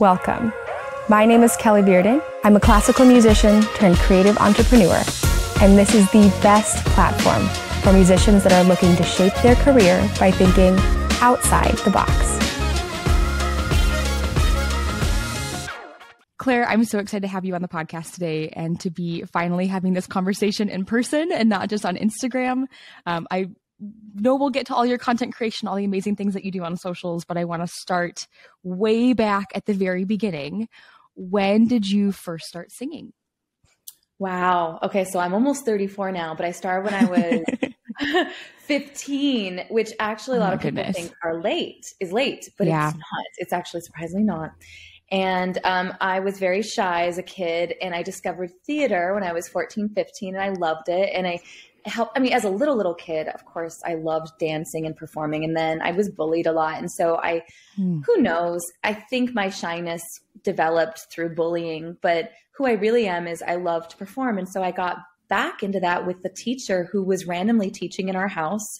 Welcome. My name is Kelly Riordan. I'm a classical musician turned creative entrepreneur, and this is the best platform for musicians that are looking to shape their career by thinking outside the box. Claire, I'm so excited to have you on the podcast today and to be finally having this conversation in person and not just on Instagram. Um, I know we'll get to all your content creation, all the amazing things that you do on socials, but I want to start way back at the very beginning. When did you first start singing? Wow. Okay, so I'm almost 34 now, but I started when I was 15, which actually a lot oh of people goodness. think are late, is late, but yeah. it's not. It's actually surprisingly not. And um, I was very shy as a kid, and I discovered theater when I was 14, 15, and I loved it. And I helped, I mean, as a little, little kid, of course, I loved dancing and performing. And then I was bullied a lot. And so I, hmm. who knows, I think my shyness developed through bullying, but who I really am is I love to perform. And so I got back into that with the teacher who was randomly teaching in our house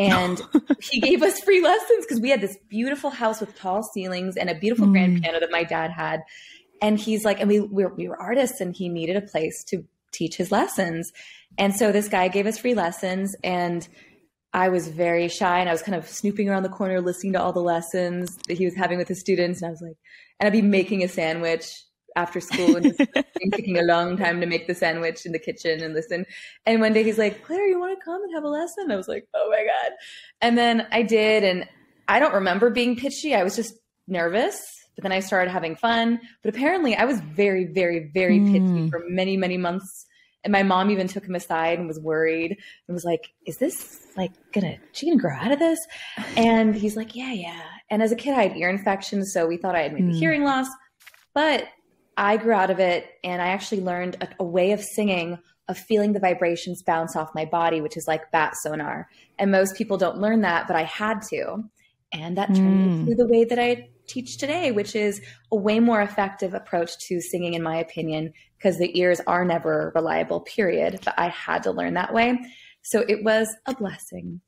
and he gave us free lessons because we had this beautiful house with tall ceilings and a beautiful mm. grand piano that my dad had. And he's like, and we, we were, we were artists and he needed a place to teach his lessons. And so this guy gave us free lessons and I was very shy and I was kind of snooping around the corner listening to all the lessons that he was having with his students. And I was like, and I'd be making a sandwich after school and just taking a long time to make the sandwich in the kitchen and listen. And one day he's like, Claire, you want to come and have a lesson? I was like, oh my God. And then I did. And I don't remember being pitchy. I was just nervous. But then I started having fun. But apparently I was very, very, very pitchy mm. for many, many months. And my mom even took him aside and was worried and was like, is this like gonna, she gonna grow out of this? And he's like, yeah, yeah. And as a kid, I had ear infections. So we thought I had maybe mm. hearing loss. But I grew out of it and I actually learned a, a, way of singing, of feeling the vibrations bounce off my body, which is like bat sonar. And most people don't learn that, but I had to. And that turned mm. into the way that I teach today, which is a way more effective approach to singing, in my opinion, because the ears are never reliable, period. But I had to learn that way. So it was a blessing.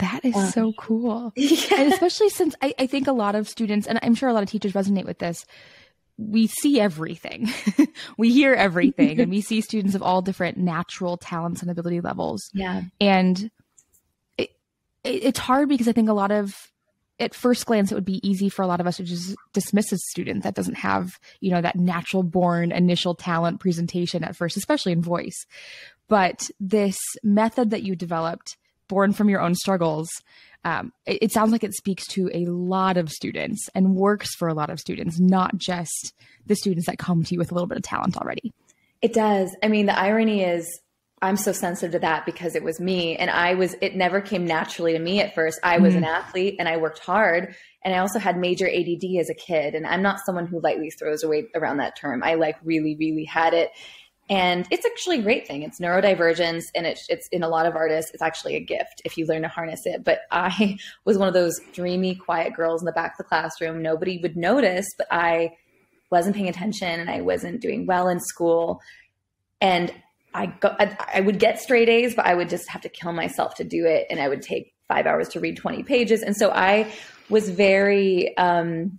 That is um, so cool. Yeah. And especially since I, I think a lot of students, and I'm sure a lot of teachers resonate with this, we see everything. we hear everything and we see students of all different natural talents and ability levels. Yeah. And it, it, it's hard because I think a lot of at first glance it would be easy for a lot of us to just dismiss a student that doesn't have, you know, that natural born initial talent presentation at first, especially in voice. But this method that you developed born from your own struggles um, it, it, sounds like it speaks to a lot of students and works for a lot of students, not just the students that come to you with a little bit of talent already. It does. I mean, the irony is I'm so sensitive to that because it was me and I was, it never came naturally to me at first. I was mm-hmm. an athlete and I worked hard and I also had major ADD as a kid. And I'm not someone who lightly throws away around that term. I like really, really had it and it's actually a great thing it's neurodivergence and it's, it's in a lot of artists it's actually a gift if you learn to harness it but i was one of those dreamy quiet girls in the back of the classroom nobody would notice but i wasn't paying attention and i wasn't doing well in school and i go I, I would get straight a's but i would just have to kill myself to do it. And i would take five hours to read 20 pages. And so i was very um,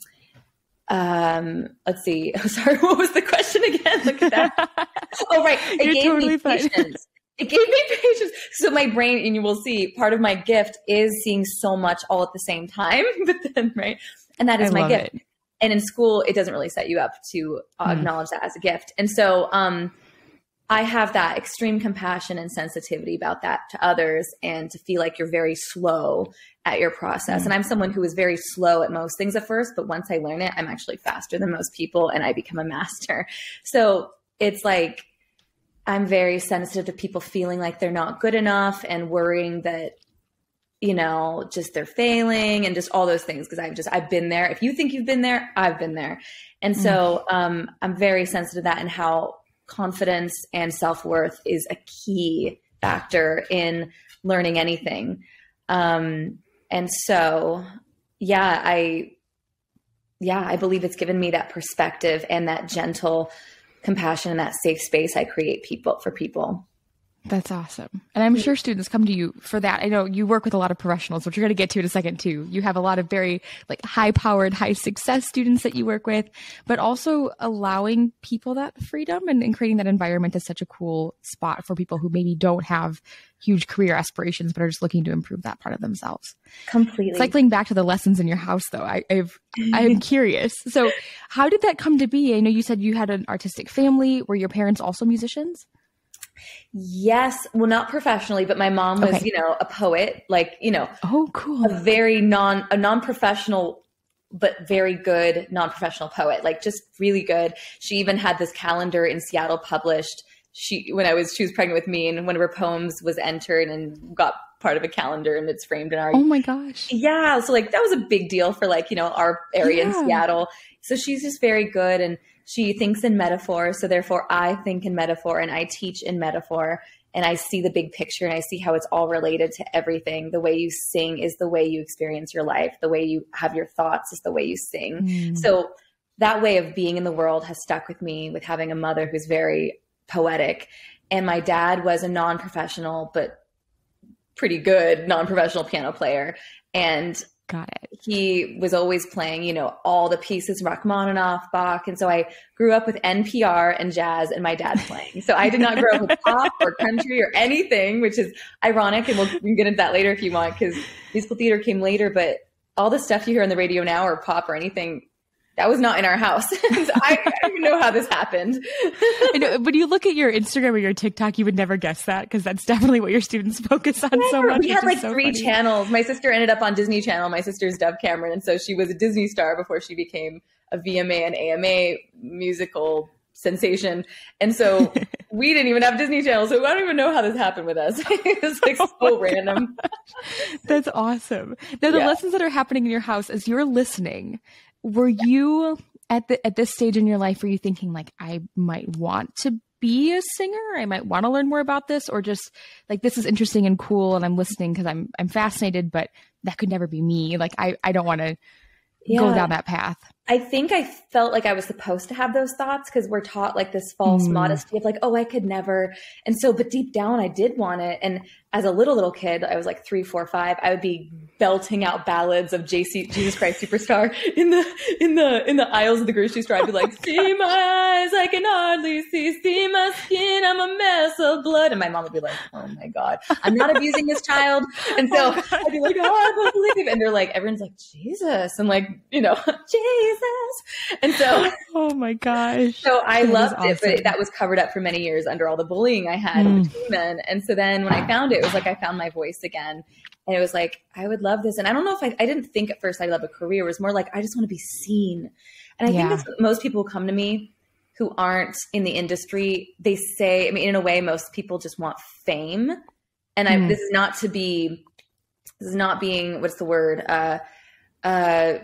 um let's see. Oh, sorry what was the question again? Look at that. Oh right. It You're gave totally me fine. patience. It gave me patience. So my brain and you will see part of my gift is seeing so much all at the same time but then right? And that is I my gift. it. and in school it doesn't really set you up to mm. acknowledge that as a gift. And so um I have that extreme compassion and sensitivity about that to others and to feel like you're very slow at your process. Mm-hmm. And I'm someone who is very slow at most things at first, but once I learn it, I'm actually faster than most people and I become a master. So it's like I'm very sensitive to people feeling like they're not good enough and worrying that you know just they're failing and just all those things because i've just i've been there if you think you've been there i've been there and so mm. um, i'm very sensitive to that and how confidence and self-worth is a key factor in learning anything. Um, and so yeah i yeah i believe it's given me that perspective and that gentle compassion and that safe space i create people for people That's awesome. And I'm sure students come to you for that. I know you work with a lot of professionals, which you're going to get to in a second too. You have a lot of very like high powered, high success students that you work with, but also allowing people that freedom and, and creating that environment is such a cool spot for people who maybe don't have huge career aspirations, but are just looking to improve that part of themselves. Completely. Cycling back to the lessons in your house though, I, I've, I'm curious. So how did that come to be? I know you said you had an artistic family. Were your parents also musicians? Yes. Well, not professionally, but my mom was, okay. you know, a poet, like, you know, oh, cool. A very non, a non-professional, but very good non-professional poet, like just really good. She even had this calendar in Seattle published. She, when I was, she was pregnant with me and one of her poems was entered and got part of a calendar and it's framed in our. Oh my gosh. Yeah. So like that was a big deal for like, you know, our area yeah. in Seattle. So she's just very good. And, she thinks in metaphor. So therefore, I think in metaphor and I teach in metaphor. And I see the big picture and I see how it's all related to everything. The way you sing is the way you experience your life. The way you have your thoughts is the way you sing. Mm. So that way of being in the world has stuck with me with having a mother who's very poetic. And my dad was a non professional, but pretty good non professional piano player. And Got it. He was always playing, you know, all the pieces, Rachmaninoff, Bach. And so I grew up with NPR and jazz and my dad playing. So I did not grow up with pop or country or anything, which is ironic. And we'll, we can get into that later if you want, because musical theater came later. But all the stuff you hear on the radio now or pop or anything that was not in our house. I, I, don't even know how this happened. Know, when you look at your Instagram or your TikTok, you would never guess that because that's definitely what your students focus on so much. We had like so three funny. channels. My sister ended up on Disney Channel. My sister's Dove Cameron, and so she was a Disney star before she became a VMA and AMA musical sensation. And so we didn't even have Disney Channel, so I don't even know how this happened with us. it's like oh so random. That's awesome. Now the yeah. lessons that are happening in your house as you're listening were you at the at this stage in your life were you thinking like I might want to be a singer? I might want to learn more about this or just like this is interesting and cool and I'm listening because I'm I'm fascinated, but that could never be me. Like I I don't want to yeah. go down that path. I think I felt like I was supposed to have those thoughts because we're taught like this false mm. modesty of like, oh, I could never. And so, but deep down, I did want it. And as a little, little kid, I was like three, four, five, I would be belting out ballads of JC, Jesus Christ Superstar in the, in the, in the aisles of the grocery store. I'd be like, see my eyes, I can hardly see, see my skin, I'm a mess of blood. And my mom would be like, oh my God, I'm not abusing this child. And so I'd be like, oh, I don't believe. And they're like, everyone's like, Jesus. And like, you know, Jesus. Jesus. And so, oh my gosh. So I that loved awesome. it, but that was covered up for many years under all the bullying I had mm. between men. And so then when I found it, it was like I found my voice again. And it was like, I would love this. And I don't know if I, I didn't think at first I'd love a career. It was more like, I just want to be seen. And I yeah. think that's most people come to me who aren't in the industry, they say, I mean, in a way, most people just want fame. And I, mm. this is not to be, this is not being, what's the word? Uh, uh,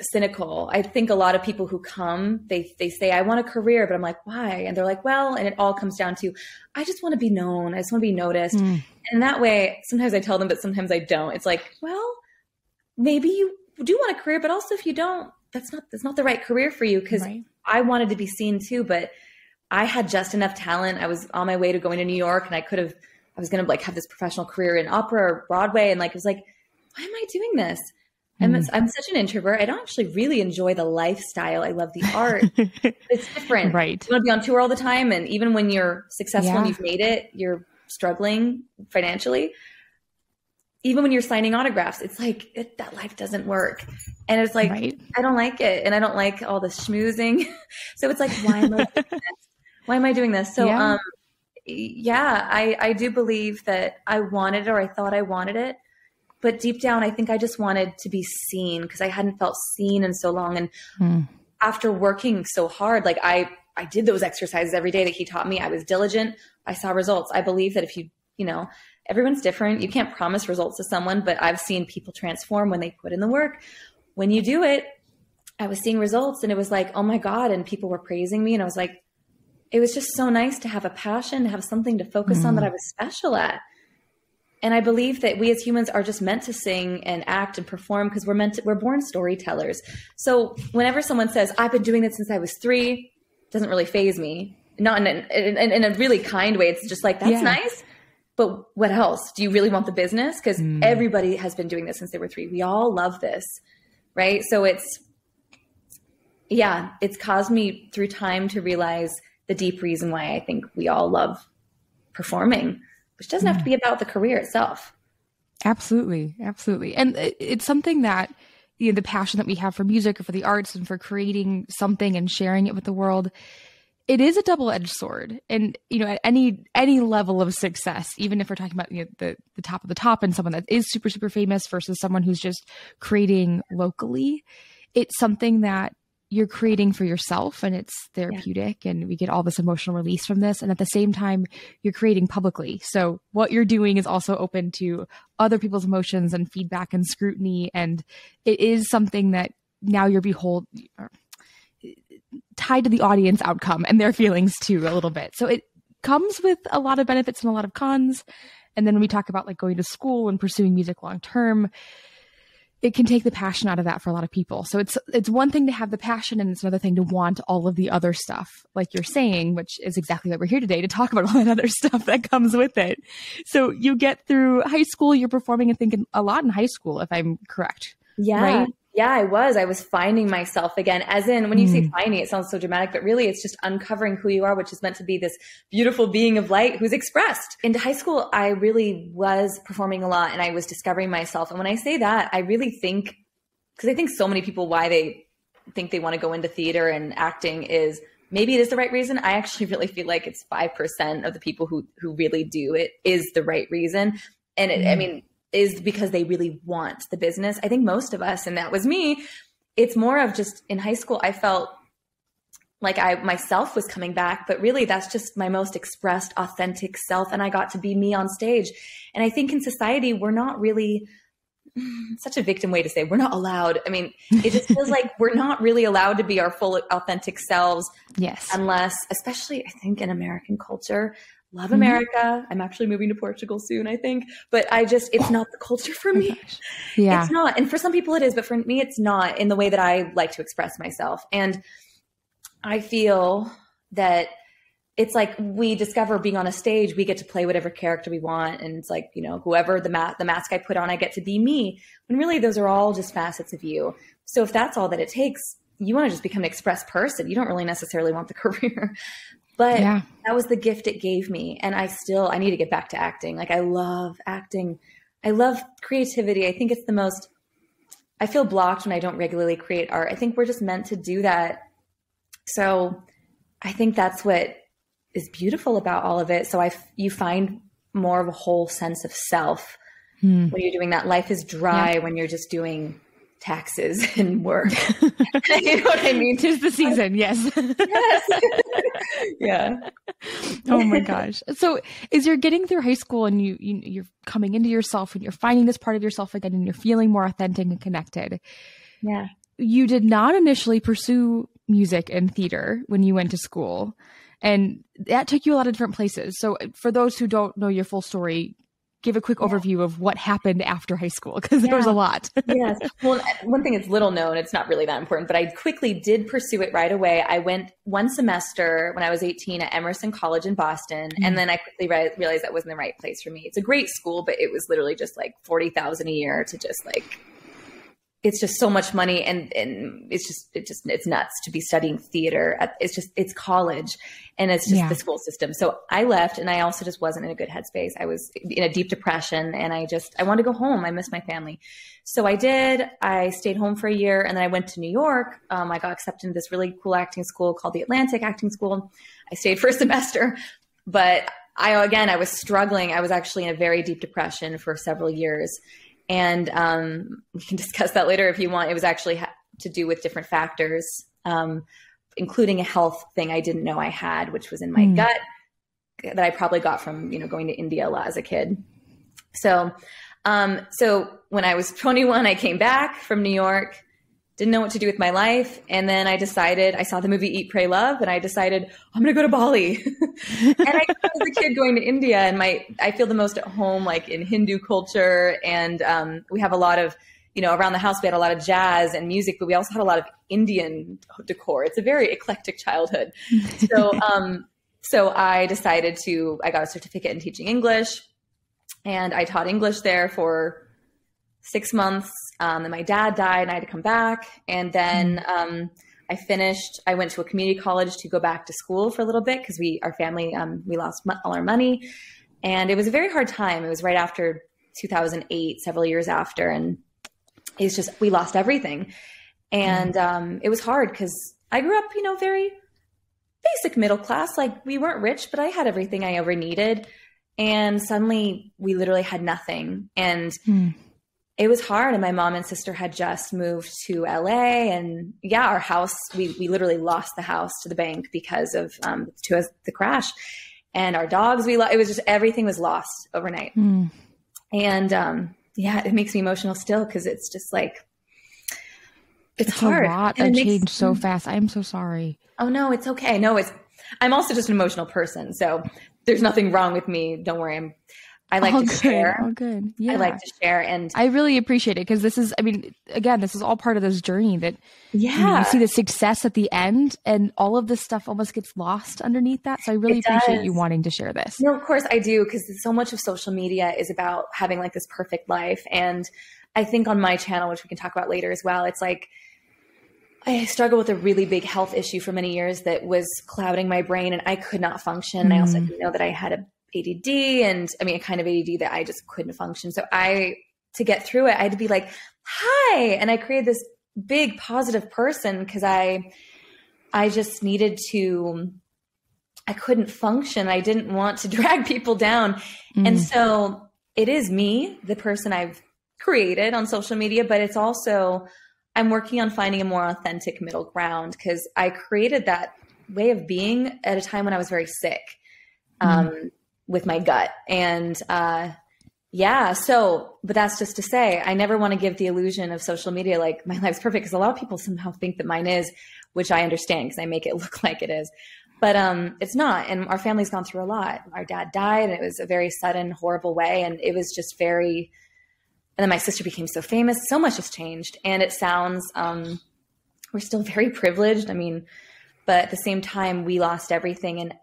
cynical. I think a lot of people who come, they they say, I want a career, but I'm like, why? And they're like, well, and it all comes down to, I just want to be known. I just want to be noticed. Mm. And that way, sometimes I tell them, but sometimes I don't. It's like, well, maybe you do want a career, but also if you don't, that's not that's not the right career for you because right. I wanted to be seen too, but I had just enough talent. I was on my way to going to New York, and I could have. I was gonna like have this professional career in opera or Broadway, and like it was like, why am I doing this? I'm, mm. I'm such an introvert. I don't actually really enjoy the lifestyle. I love the art. it's different. Right. You want to be on tour all the time. And even when you're successful yeah. and you've made it, you're struggling financially. Even when you're signing autographs, it's like it, that life doesn't work. And it's like, right. I don't like it. And I don't like all the schmoozing. so it's like, why am I doing this? Why am I doing this? So, yeah. um, yeah, I, I do believe that I wanted it or I thought I wanted it but deep down, I think I just wanted to be seen because I hadn't felt seen in so long. And mm. after working so hard, like I, I did those exercises every day that he taught me. I was diligent. I saw results. I believe that if you, you know, everyone's different. You can't promise results to someone, but I've seen people transform when they put in the work. When you do it, I was seeing results and it was like, oh my God. And people were praising me. And I was like, it was just so nice to have a passion, to have something to focus mm. on that I was special at. And I believe that we as humans are just meant to sing and act and perform because we're meant to, we're born storytellers. So whenever someone says, I've been doing this since I was three, doesn't really phase me not in, in, in, a really kind way. It's just like, that's yeah. nice. But what else? Do you really want the business? Because mm. everybody has been doing this since they were three. We all love this, right? So it's, yeah, it's caused me through time to realize the deep reason why I think we all love performing, which doesn't have to be about the career itself. Absolutely. Absolutely. And it's something that, you know, the passion that we have for music or for the arts and for creating something and sharing it with the world, it is a double-edged sword. And, you know, at any any level of success, even if we're talking about you know, the, the top of the top and someone that is super, super famous versus someone who's just creating locally, it's something that you're creating for yourself and it's therapeutic yeah. and we get all this emotional release from this. And at the same time you're creating publicly. So what you're doing is also open to other people's emotions and feedback and scrutiny. And it is something that now you're behold uh, tied to the audience outcome and their feelings too a little bit. So it comes with a lot of benefits and a lot of cons. And then when we talk about like going to school and pursuing music long term it can take the passion out of that for a lot of people. So it's it's one thing to have the passion and it's another thing to want all of the other stuff, like you're saying, which is exactly what we're here today to talk about all that other stuff that comes with it. So you get through high school, you're performing and thinking a lot in high school, if I'm correct. Yeah. Right? Yeah, I was. I was finding myself again. As in, when you mm. say finding, it sounds so dramatic, but really it's just uncovering who you are, which is meant to be this beautiful being of light who's expressed. Into high school, I really was performing a lot and I was discovering myself. And when I say that, I really think, because I think so many people why they think they want to go into theater and acting is maybe it is the right reason. I actually really feel like it's 5% of the people who, who really do it is the right reason. And it, mm. I mean, is because they really want the business. I think most of us, and that was me, it's more of just in high school, I felt like I myself was coming back, but really that's just my most expressed, authentic self. And I got to be me on stage. And I think in society, we're not really such a victim way to say we're not allowed. I mean, it just feels like we're not really allowed to be our full authentic selves. Yes. Unless, especially I think in American culture, love mm-hmm. America. I'm actually moving to Portugal soon, I think. But I just, it's not the culture for me. Yeah. It's not. And for some people it is, but for me, it's not in the way that I like to express myself. And I feel that it's like we discover being on a stage, we get to play whatever character we want. And it's like, you know, whoever the, ma- the mask I put on, I get to be me. When really those are all just facets of you. So if that's all that it takes, you want to just become an express person. You don't really necessarily want the career. But yeah. that was the gift it gave me. And I still, I need to get back to acting. Like I love acting. I love creativity. I think it's the most, I feel blocked when I don't regularly create art. I think we're just meant to do that. So I think that's what is beautiful about all of it. So I, you find more of a whole sense of self hmm. when you're doing that. Life is dry yeah. when you're just doing taxes and work. you know what I mean? Tis the season, yes. yes. yeah. Oh my gosh. So as you're getting through high school and you, you you're coming into yourself and you're finding this part of yourself again and you're feeling more authentic and connected. Yeah. You did not initially pursue music and theater when you went to school. And that took you a lot of different places. So for those who don't know your full story, give a quick yeah. overview of what happened after high school because yeah. there was a lot. yes. Well, one thing is little known, it's not really that important, but I quickly did pursue it right away. I went one semester when I was 18 at Emerson College in Boston, mm-hmm. and then I quickly re- realized that wasn't the right place for me. It's a great school, but it was literally just like 40,000 a year to just like it's just so much money and and it's just it just it's nuts to be studying theater at, it's just it's college and it's just yeah. the school system. So i left and i also just wasn't in a good headspace. I was in a deep depression and i just i wanted to go home. I miss my family. So i did. I stayed home for a year and then i went to new york. Um, i got accepted into this really cool acting school called the atlantic acting school. I stayed for a semester but i again i was struggling. I was actually in a very deep depression for several years and um, we can discuss that later if you want. It was actually ha- to do with different factors, um, including a health thing I didn't know I had, which was in my mm. gut that I probably got from you know going to India a lot as a kid. So, um, so when I was 21, I came back from New York didn't know what to do with my life. And then I decided, I saw the movie Eat, Pray, Love, and I decided I'm going to go to Bali. and I was a kid going to India and my, I feel the most at home, like in Hindu culture. And um, we have a lot of, you know, around the house, we had a lot of jazz and music, but we also had a lot of Indian decor. It's a very eclectic childhood. So, um, so I decided to, I got a certificate in teaching English and I taught English there for six months. Um, and my dad died and I had to come back. And then mm. um, I finished, I went to a community college to go back to school for a little bit because we, our family, um, we lost all our money. And it was a very hard time. It was right after 2008, several years after. And it's just, we lost everything. And mm. um, it was hard because I grew up, you know, very basic middle class. Like we weren't rich, but I had everything I ever needed. And suddenly we literally had nothing. And mm. It was hard. And my mom and sister had just moved to LA. And yeah, our house, we, we literally lost the house to the bank because of um, to the crash. And our dogs, we lo- it was just everything was lost overnight. Mm. And um, yeah, it makes me emotional still because it's just like, it's, it's hard. A lot and changed so fast. I am so sorry. Oh no, it's okay. No, it's. I'm also just an emotional person, so there's nothing wrong with me. Don't worry. I'm. I like all to good, share. All good. Yeah. I like to share, and I really appreciate it because this is. I mean, again, this is all part of this journey. That yeah, you, know, you see the success at the end, and all of this stuff almost gets lost underneath that. So I really it appreciate does. you wanting to share this. No, of course I do because so much of social media is about having like this perfect life, and I think on my channel, which we can talk about later as well, it's like I struggled with a really big health issue for many years that was clouding my brain and I could not function. Mm. I also mm. didn't know that I had a ADD and I mean a kind of ADD that I just couldn't function. So I to get through it, I had to be like, "Hi." And I created this big positive person cuz I I just needed to I couldn't function. I didn't want to drag people down. Mm. And so it is me, the person I've created on social media, but it's also I'm working on finding a more authentic middle ground because I created that way of being at a time when I was very sick um, mm with my gut. And uh, yeah, so, but that's just to say, I never want to give the illusion of social media like my life's perfect because a lot of people somehow think that mine is, which I understand because I make it look like it is. But um, it's not. And our family's gone through a lot. Our dad died, and it was a very sudden, horrible way. And it was just very, and then my sister became so famous. So much has changed, and it sounds um, we're still very privileged. I mean, but at the same time, we lost everything, and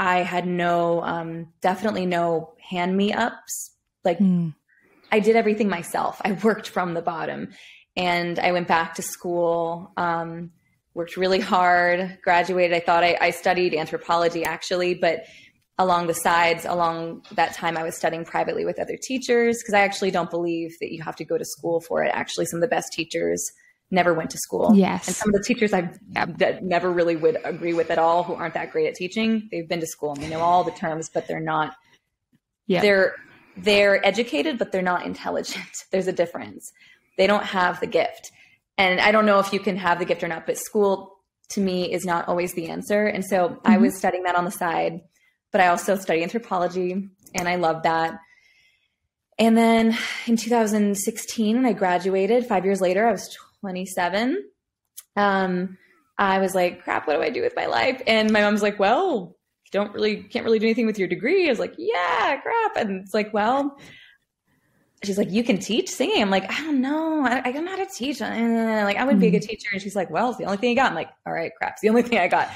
I had no, um, definitely no hand me ups. Like mm. I did everything myself. I worked from the bottom, and I went back to school. Um, worked really hard. Graduated. I thought I, I studied anthropology actually, but along the sides along that time i was studying privately with other teachers because i actually don't believe that you have to go to school for it actually some of the best teachers never went to school. Yes. and some of the teachers I've that never really would agree with at all who aren't that great at teaching they've been to school and they know all the terms but they're not yeah. they're they're educated but they're not intelligent. There's a difference. They don't have the gift. And i don't know if you can have the gift or not but school to me is not always the answer. And so mm-hmm. i was studying that on the side but I also study anthropology and I love that. And then in 2016, when I graduated, five years later, I was 27. Um, I was like, crap, what do I do with my life? And my mom's like, well, don't really, can't really do anything with your degree. I was like, yeah, crap. And it's like, well, she's like, you can teach singing. I'm like, I don't know. I, I don't know how to teach. And like, I would be a good hmm. teacher. And she's like, well, it's the only thing you got. I'm like, all right, crap. It's the only thing I got.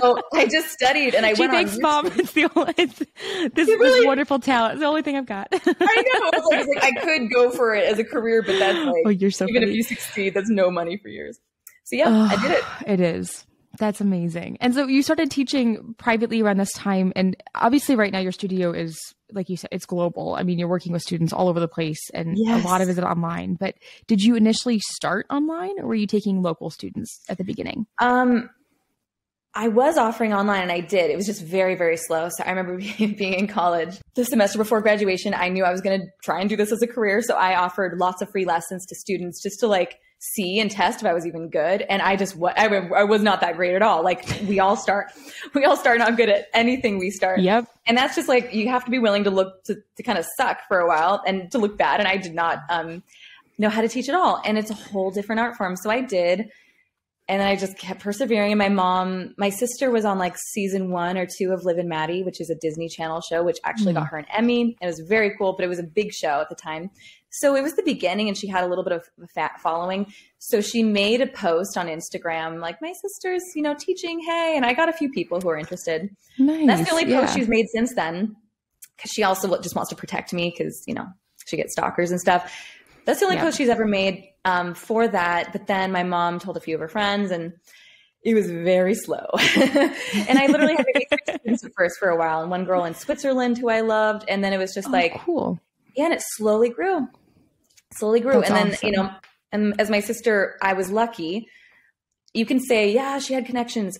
so I just studied and I she went thinks, mom, it's the only, it's, this, really, this wonderful talent. It's the only thing I've got. I know. I was, like, I could go for it as a career, but that's like, oh, you're so even funny. if you succeed, that's no money for years. So yeah, oh, I did it. It is. That's amazing. And so you started teaching privately around this time. And obviously, right now, your studio is, like you said, it's global. I mean, you're working with students all over the place and yes. a lot of it is online. But did you initially start online or were you taking local students at the beginning? Um, I was offering online and I did. It was just very, very slow. So I remember being in college the semester before graduation. I knew I was going to try and do this as a career. So I offered lots of free lessons to students just to like see and test if I was even good. And I just, I, I was not that great at all. Like we all start, we all start not good at anything we start. Yep. And that's just like, you have to be willing to look, to, to kind of suck for a while and to look bad. And I did not, um, know how to teach at all. And it's a whole different art form. So I did. And then I just kept persevering. And my mom, my sister was on like season one or two of Liv and Maddie, which is a Disney Channel show, which actually mm. got her an Emmy. It was very cool, but it was a big show at the time. So it was the beginning, and she had a little bit of a fat following. So she made a post on Instagram, like, my sister's, you know, teaching, hey. And I got a few people who are interested. Nice. That's the only yeah. post she's made since then. Because she also just wants to protect me because, you know, she gets stalkers and stuff. That's the only yeah. post she's ever made um, for that. But then my mom told a few of her friends, and it was very slow. and I literally had maybe three students at first for a while, and one girl in Switzerland who I loved, and then it was just oh, like cool. Yeah, and it slowly grew, slowly grew, That's and then awesome. you know, and as my sister, I was lucky. You can say, yeah, she had connections.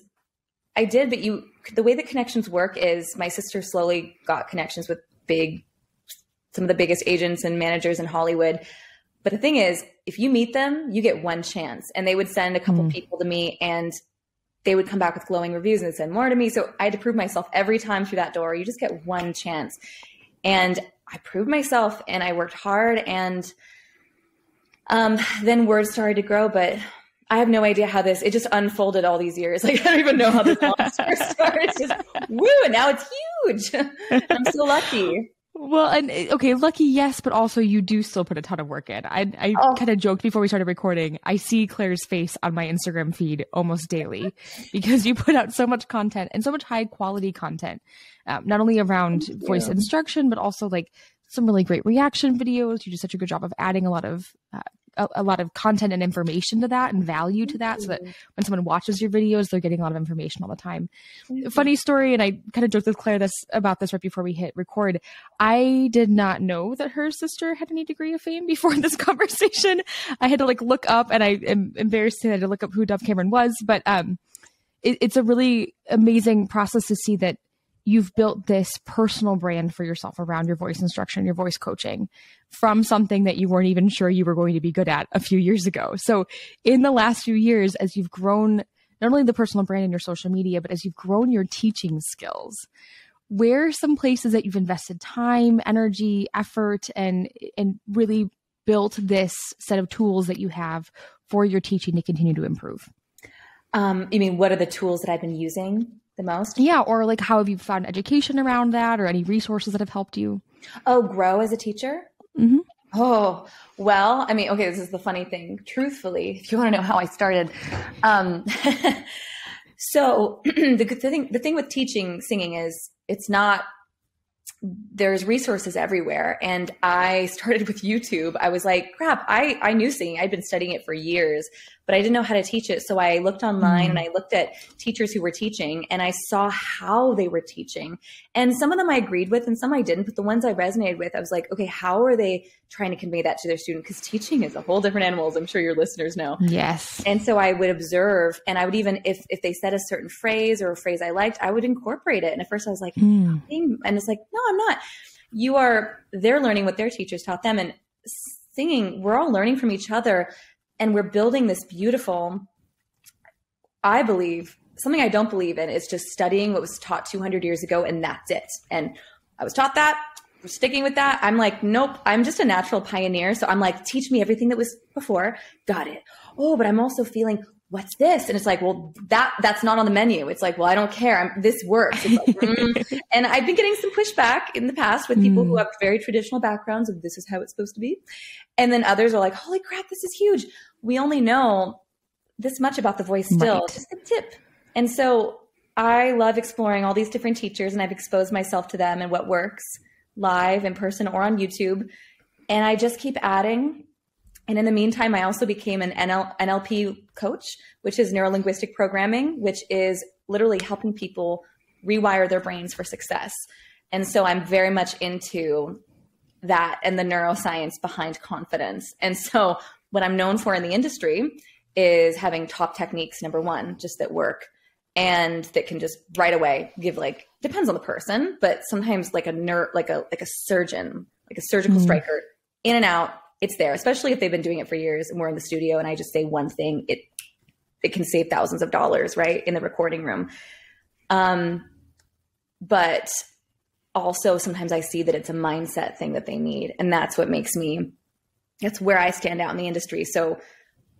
I did, but you the way that connections work is my sister slowly got connections with big some of the biggest agents and managers in Hollywood. But the thing is, if you meet them, you get one chance. And they would send a couple mm. people to me and they would come back with glowing reviews and send more to me. So I had to prove myself every time through that door. You just get one chance. And I proved myself and I worked hard and um, then words started to grow, but I have no idea how this it just unfolded all these years. Like I don't even know how this started. It's just woo, and now it's huge. I'm so lucky. Well, and eh, okay, lucky, yes, but also you do still put a ton of work in. I, I oh. kind of joked before we started recording. I see Claire's face on my Instagram feed almost daily because you put out so much content and so much high quality content, um, not only around voice instruction, but also like some really great reaction videos. You do such a good job of adding a lot of uh, a, a, lot of content and information to that and value to that so that when someone watches your videos they're getting a lot of information all the time mm-hmm. funny story and i kind of joked with claire this about this right before we hit record i did not know that her sister had any degree of fame before this conversation i had to like look up and i am embarrassed to, to look up who dove cameron was but um it, it's a really amazing process to see that you've built this personal brand for yourself around your voice instruction, your voice coaching from something that you weren't even sure you were going to be good at a few years ago. So, in the last few years, as you've grown not only the personal brand in your social media, but as you've grown your teaching skills, where are some places that you've invested time, energy, effort, and and really built this set of tools that you have for your teaching to continue to improve? Um, you mean what are the tools that I've been using the most? Yeah, or like how have you found education around that, or any resources that have helped you? Oh, grow as a teacher. Mm-hmm. Oh, well, I mean, okay, this is the funny thing. Truthfully, if you want to know how I started, um, so the, the thing, the thing with teaching singing is it's not there's resources everywhere and i started with youtube i was like crap i i knew singing i'd been studying it for years but I didn't know how to teach it. So I looked online mm. and I looked at teachers who were teaching and I saw how they were teaching. And some of them I agreed with and some I didn't, but the ones I resonated with, I was like, okay, how are they trying to convey that to their student? Because teaching is a whole different animal, as I'm sure your listeners know. Yes. And so I would observe and I would even, if, if they said a certain phrase or a phrase I liked, I would incorporate it. And at first I was like, mm. and it's like, no, I'm not. You are, they're learning what their teachers taught them. And singing, we're all learning from each other and we're building this beautiful i believe something i don't believe in is just studying what was taught 200 years ago and that's it. And i was taught that we're sticking with that. I'm like nope i'm just a natural pioneer. So i'm like teach me everything that was before. Got it. Oh but i'm also feeling what's this and it's like well that that's not on the menu it's like well i don't care I'm, this works like, mm. and i've been getting some pushback in the past with people mm. who have very traditional backgrounds of this is how it's supposed to be and then others are like holy crap this is huge we only know this much about the voice still, right. just a tip. And so I love exploring all these different teachers and I've exposed myself to them and what works live, in person, or on YouTube. And I just keep adding. And in the meantime, I also became an NL- NLP coach, which is neuro linguistic programming, which is literally helping people rewire their brains for success. And so I'm very much into that and the neuroscience behind confidence. And so what I'm known for in the industry is having top techniques, number one, just that work and that can just right away give like depends on the person, but sometimes like a ner- like a like a surgeon, like a surgical mm. striker, in and out, it's there, especially if they've been doing it for years and we're in the studio and I just say one thing, it it can save thousands of dollars, right, in the recording room. Um but also sometimes I see that it's a mindset thing that they need. And that's what makes me that's where I stand out in the industry. So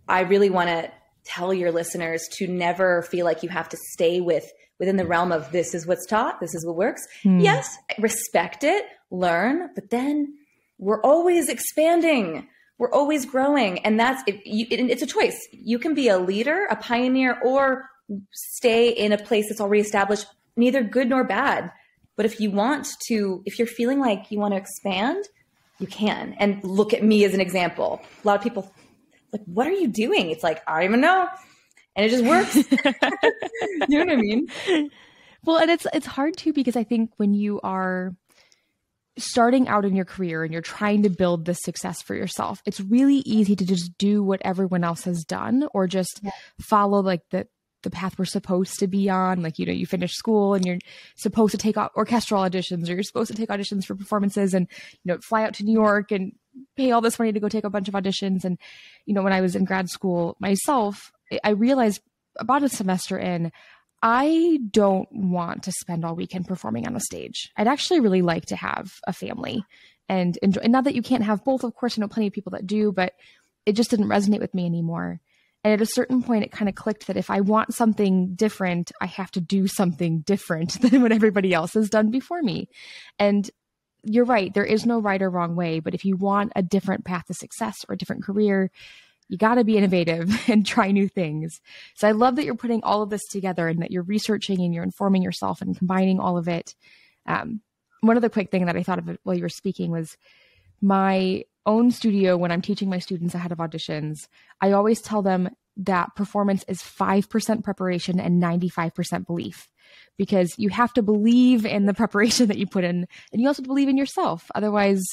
I really want to tell your listeners to never feel like you have to stay with within the realm of this is what's taught, this is what works. Mm. Yes, respect it, learn, but then we're always expanding. We're always growing. And that's it, you, it, it's a choice. You can be a leader a pioneer or stay in a place that's already established neither good nor bad. But if you want to if you're feeling like you want to expand you can. And look at me as an example. A lot of people like what are you doing? It's like i don't even know. And it just works. You know what i mean? Well and it's it's hard too because i think when you are starting out in your career and you're trying to build this success for yourself, it's really easy to just do what everyone else has done or just yeah. follow like the the path we're supposed to be on. Like, you know, you finish school and you're supposed to take orchestral auditions or you're supposed to take auditions for performances and, you know, fly out to New York and pay all this money to go take a bunch of auditions. And, you know, when I was in grad school myself, I realized about a semester in, I don't want to spend all weekend performing on a stage. I'd actually really like to have a family and enjoy. And not that you can't have both, of course, I know plenty of people that do, but it just didn't resonate with me anymore. And at a certain point, it kind of clicked that if I want something different, I have to do something different than what everybody else has done before me. And you're right, there is no right or wrong way. But if you want a different path to success or a different career, you got to be innovative and try new things. So I love that you're putting all of this together and that you're researching and you're informing yourself and combining all of it. Um, one other quick thing that I thought of while you were speaking was my own studio when I'm teaching my students ahead of auditions. I always tell them that performance is 5% preparation and 95% belief because you have to believe in the preparation that you put in and you also believe in yourself. Otherwise,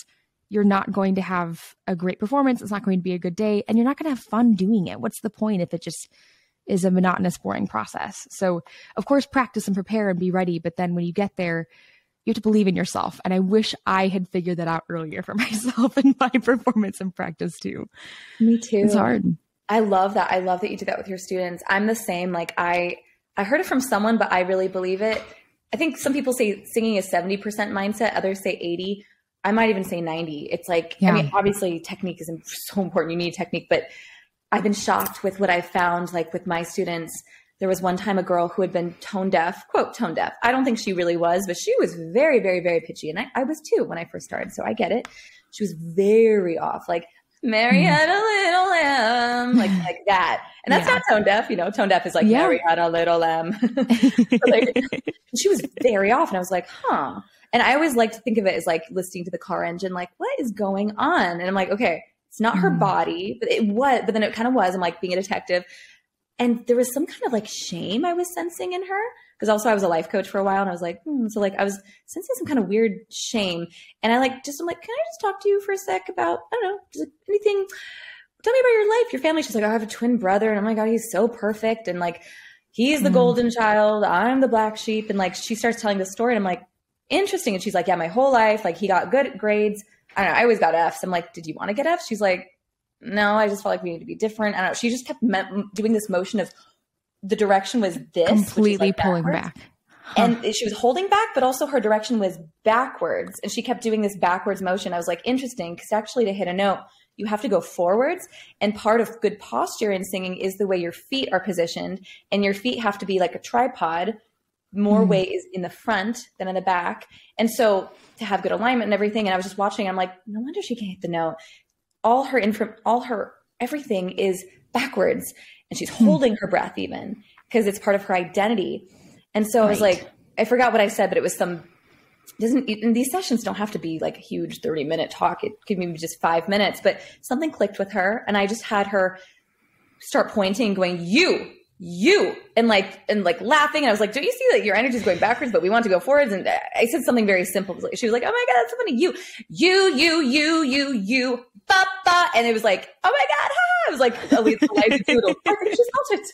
you're not going to have a great performance. It's not going to be a good day, and you're not going to have fun doing it. What's the point if it just is a monotonous, boring process? So, of course, practice and prepare and be ready. But then when you get there, you have to believe in yourself. And I wish I had figured that out earlier for myself and my performance and practice too. Me too. It's hard. I love that. I love that you do that with your students. I'm the same. Like I, I heard it from someone, but I really believe it. I think some people say singing is 70% mindset. Others say 80. I might even say 90. It's like, yeah. I mean, obviously technique is so important. You need technique, but I've been shocked with what I've found, like with my students. There was one time a girl who had been tone deaf, quote, tone deaf. I don't think she really was, but she was very, very, very pitchy. And I, I was too when I first started. So I get it. She was very off. Like, Mary had a little lamb, like like that. And that's yeah. not tone deaf, you know. Tone deaf is like yeah. Mary had a little lamb. like, she was very off, and I was like, huh. And I always like to think of it as like listening to the car engine, like, what is going on? And I'm like, okay, it's not her mm. body, but it was, but then it kind of was. I'm like being a detective. And there was some kind of like shame I was sensing in her. Because also I was a life coach for a while and I was like, hmm. so like I was sensing some kind of weird shame. And I like just I'm like, can I just talk to you for a sec about, I don't know, just like anything tell me about your life, your family. She's like, oh, I have a twin brother, and oh my god, he's so perfect, and like he's the mm. golden child, I'm the black sheep, and like she starts telling the story, and I'm like, interesting. And she's like, yeah, my whole life, like he got good grades. I don't know. I always got Fs. I'm like, did you want to get Fs? She's like, no, I just felt like we need to be different. I don't know. She just kept me- doing this motion of the direction was this, completely like pulling back. Huh. And she was holding back, but also her direction was backwards. And she kept doing this backwards motion. I was like, interesting, because actually, to hit a note, you have to go forwards. And part of good posture in singing is the way your feet are positioned. And your feet have to be like a tripod more mm. weight is in the front than in the back. And so to have good alignment and everything. And I was just watching, I'm like, no wonder she can't hit the note. All her info, all her everything is backwards. And she's hmm. holding her breath even because it's part of her identity. And so right. I was like, I forgot what I said, but it was some doesn't and these sessions don't have to be like a huge 30 minute talk. It could be just five minutes, but something clicked with her and I just had her start pointing, going, You, you and like and like laughing and i was like Don't you see that your energy is going backwards but we want to go forwards and i said something very simple she was like oh my god that's so funny you you you you you you ba, ba. and it was like oh my god ha! it was like at least Doodle. I think she felt it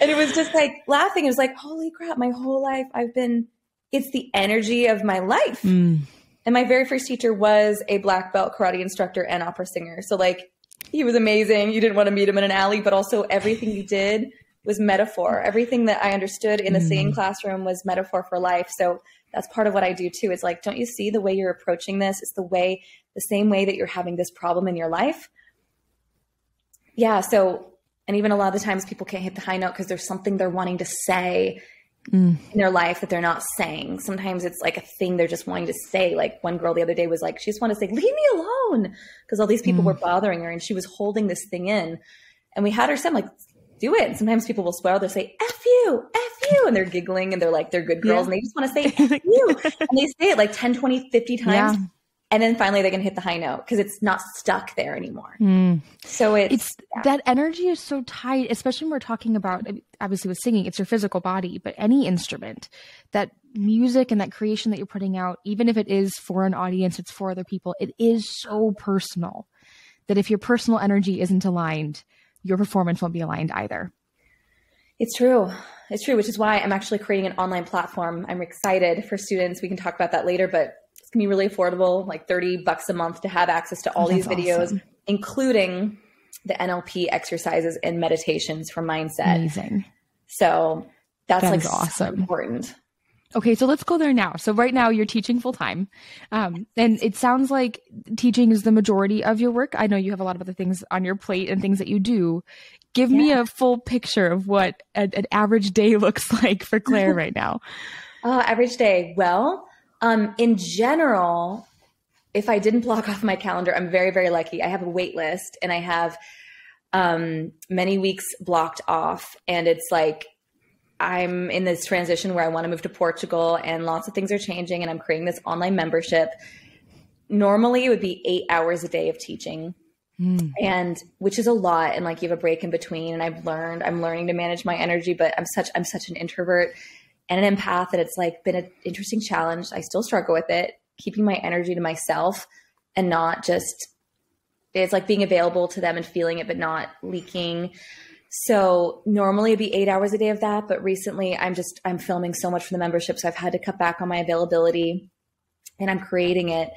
and it was just like laughing it was like holy crap my whole life i've been it's the energy of my life mm. and my very first teacher was a black belt karate instructor and opera singer so like he was amazing you didn't want to meet him in an alley but also everything he did was metaphor. Everything that I understood in the mm. singing classroom was metaphor for life. So that's part of what I do too. It's like, don't you see the way you're approaching this? It's the way, the same way that you're having this problem in your life. Yeah. So, and even a lot of the times people can't hit the high note because there's something they're wanting to say mm. in their life that they're not saying. Sometimes it's like a thing they're just wanting to say. Like one girl the other day was like, she just wanted to say, leave me alone. Because all these people mm. were bothering her and she was holding this thing in. And we had her say, like, do it. And sometimes people will swear, they'll say, F you, F you. And they're giggling and they're like, they're good girls yeah. and they just want to say F you. and they say it like 10, 20, 50 times. Yeah. And then finally they can hit the high note because it's not stuck there anymore. Mm. So it's, it's yeah. that energy is so tight, especially when we're talking about obviously with singing, it's your physical body, but any instrument, that music and that creation that you're putting out, even if it is for an audience, it's for other people, it is so personal that if your personal energy isn't aligned, your performance won't be aligned either. It's true. It's true, which is why I'm actually creating an online platform. I'm excited for students. We can talk about that later, but to be really affordable, like 30 bucks a month to have access to all oh, these videos, awesome. including the NLP exercises and meditations for mindset. Amazing. So that's that like awesome. So important. Okay, so let's go there now. So right now you're teaching full time, um, and it sounds like teaching is the majority of your work. I know you have a lot of other things on your plate and things that you do. Give yeah. me a full picture of what a, an average day looks like for Claire right now. Uh, average day. Well, um, in general, if I didn't block off my calendar, I'm very, very lucky. I have a wait list and I have um, many weeks blocked off, and it's like I'm in this transition where I want to move to Portugal and lots of things are changing and I'm creating this online membership. Normally it would be eight hours a day of teaching. Mm. And which is a lot. And like you have a break in between. And I've learned, I'm learning to manage my energy, but I'm such, I'm such an introvert and an empath and it's like been an interesting challenge. I still struggle with it, keeping my energy to myself and not just, it's like being available to them and feeling it, but not leaking. So normally it'd be eight hours a day of that, but recently I'm just I'm filming so much for the membership, so I've had to cut back on my availability, and I'm creating it.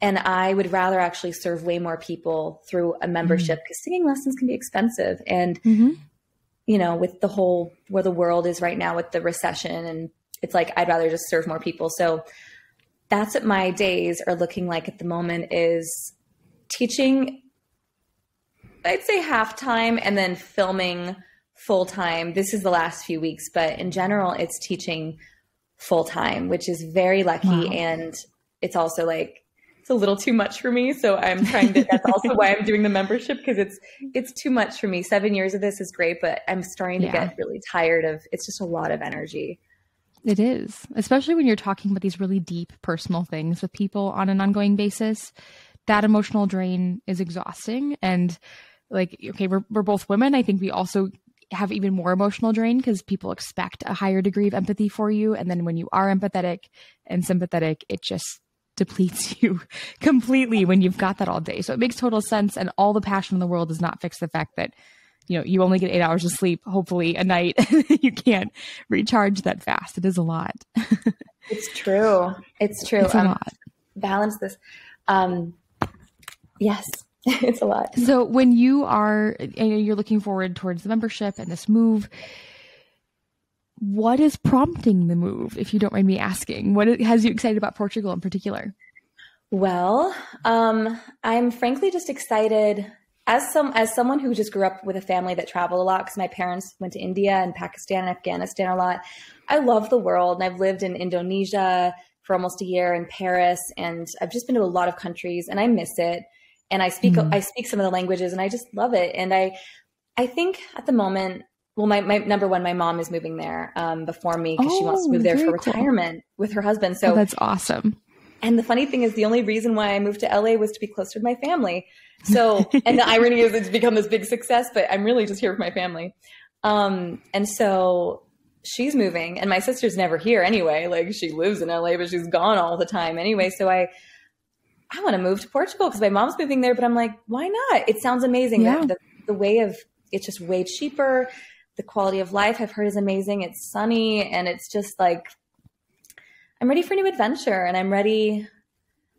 And I would rather actually serve way more people through a membership because mm-hmm. singing lessons can be expensive, and mm-hmm. You know, with the whole where the world is right now with the recession, and it's like I'd rather just serve more people. So that's what my days are looking like at the moment is teaching I'd say half time and then filming full time. This is the last few weeks, but in general, it's teaching full time, which is very lucky. Wow. And it's also like, it's a little too much for me. So I'm trying to, that's also why I'm doing the membership because it's, it's too much for me. Seven years of this is great, but I'm starting to yeah. get really tired of, it's just a lot of energy. It is, especially when you're talking about these really deep personal things with people on an ongoing basis. That emotional drain is exhausting. And like okay we're, we're both women i think we also have even more emotional drain because people expect a higher degree of empathy for you and then when you are empathetic and sympathetic it just depletes you completely when you've got that all day. So it makes total sense and all the passion in the world does not fix the fact that you know you only get eight hours of sleep hopefully a night you can't recharge that fast. It is a lot. It's true. It's true. It's a um, lot. balance this. Um yes it's a lot. So when you are, you're looking forward towards the membership and this move, what is prompting the move, if you don't mind me asking? What has you excited about Portugal in particular? Well, um, I'm frankly just excited as some as someone who just grew up with a family that traveled a lot because my parents went to India and Pakistan and Afghanistan a lot. I love the world, and I've lived in Indonesia for almost a year in Paris, and I've just been to a lot of countries, and I miss it and I speak mm-hmm. I speak some of the languages and I just love it. And I I think at the moment, well, my, my number one, my mom is moving there um, before me because oh, she wants to move there for retirement cool. with her husband. So oh, that's awesome. And the funny thing is, the only reason why I moved to LA was to be closer to my family. So, and the irony is, it's become this big success, but I'm really just here with my family. Um, and so she's moving, and my sister's never here anyway. Like she lives in LA, but she's gone all the time anyway. So I I want to move to Portugal because my mom's moving there. But I'm like, why not? It sounds amazing. Yeah. The, the, the, way of it's just way cheaper. The quality of life I've heard is amazing. It's sunny and it's just like I'm ready for a new adventure and I'm ready.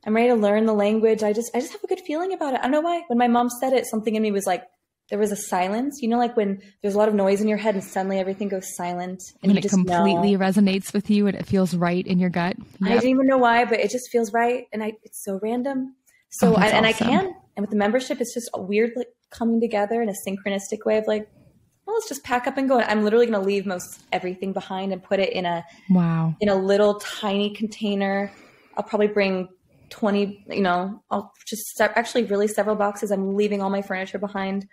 I'm ready to learn the language. I just I just have a good feeling about it. I don't know why. When my mom said it, something in me was like, there was a silence. You know, like when there's a lot of noise in your head and suddenly everything goes silent and it completely know. resonates with you and it feels right in your gut. Yep. I don't even know why, but it just feels right. And I, it's so random. So, oh, I, and awesome. I can, and with the membership, it's just weird, like coming together in a synchronistic way of like, well, let's just pack up and go. I'm literally going to leave most everything behind and put it in a wow in a little tiny container. I'll probably bring 20, you know, I'll just actually really several boxes. I'm leaving all my furniture behind.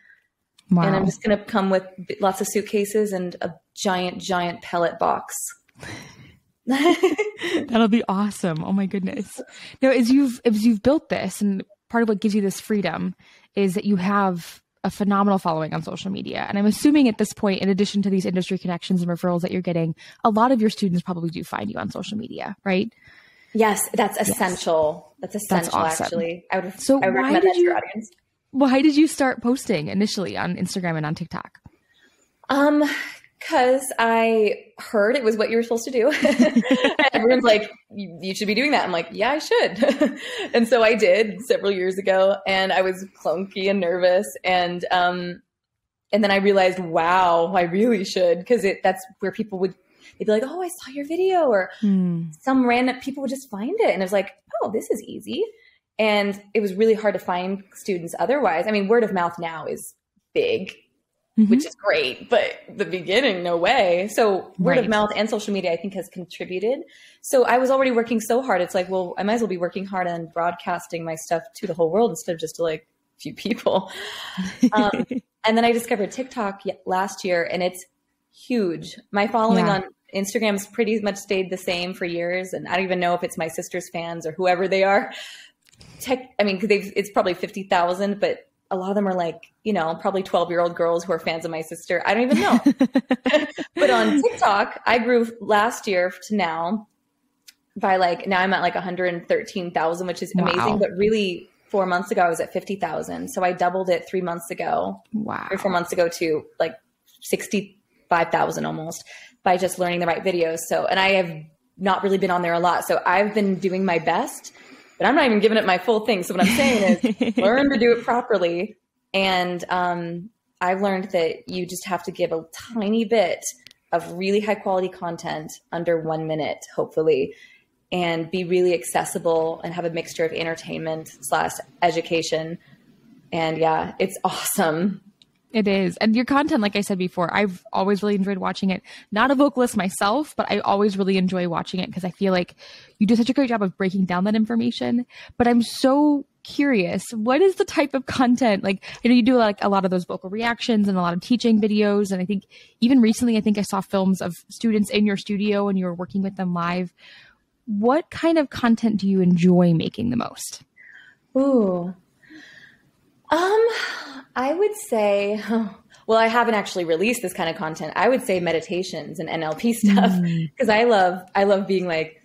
Wow. And I'm just going to come with lots of suitcases and a giant, giant pellet box. That'll be awesome. Oh my goodness. Now, as you've as you've built this, and part of what gives you this freedom is that you have a phenomenal following on social media. And I'm assuming at this point, in addition to these industry connections and referrals that you're getting, a lot of your students probably do find you on social media, right? Yes, that's essential. Yes. That's essential. That's awesome. Actually, I would. So I would recommend that to your audience. Why did you start posting initially on Instagram and on TikTok? Um, because I heard it was what you were supposed to do. Everyone's like, you should be doing that. I'm like, yeah, I should. and so I did several years ago, and I was clunky and nervous, and um, and then I realized, wow, I really should, because it that's where people would they'd be like, oh, I saw your video, or hmm. some random people would just find it, and it was like, oh, this is easy. And it was really hard to find students otherwise. I mean, word of mouth now is big mm-hmm. which is great. But the beginning, no way. So word right. of mouth and social media, I think, has contributed. So I was already working so hard. It's like, well, I might as well be working hard on broadcasting my stuff to the whole world instead of just to like a few people. Um, and then I discovered TikTok last year, and it's huge. My following yeah. on Instagram's pretty much stayed the same for years, and I don't even know if it's my sister's fans or whoever they are. Tech, I mean, they've it's probably fifty thousand, but a lot of them are like, you know, probably 12 year old girls who are fans of my sister. I don't even know. but on TikTok, I grew last year to now by like, now I'm at like 113,000, which is wow. amazing. But really, four months ago, I was at 50,000. So I doubled it three months ago. Wow. Or four months ago to like 65,000 almost by just learning the right videos. So, and I have not really been on there a lot. So I've been doing my best but I'm not even giving it my full thing. So what I'm saying is learn to do it properly. And um, I've learned that you just have to give a tiny bit of really high quality content under one minute, hopefully, and be really accessible and have a mixture of entertainment slash education. And yeah, it's awesome. It is. And your content, like I said before, I've always really enjoyed watching it. Not a vocalist myself, but I always really enjoy watching it because I feel like you do such a great job of breaking down that information. But I'm so curious, what is the type of content? Like, you know, you do like a lot of those vocal reactions and a lot of teaching videos. And I think even recently, I think I saw films of students in your studio and you were working with them live. What kind of content do you enjoy making the most? Ooh. Um, I would say, well, I haven't actually released this kind of content. I would say meditations and NLP stuff because mm. I love, I love being like,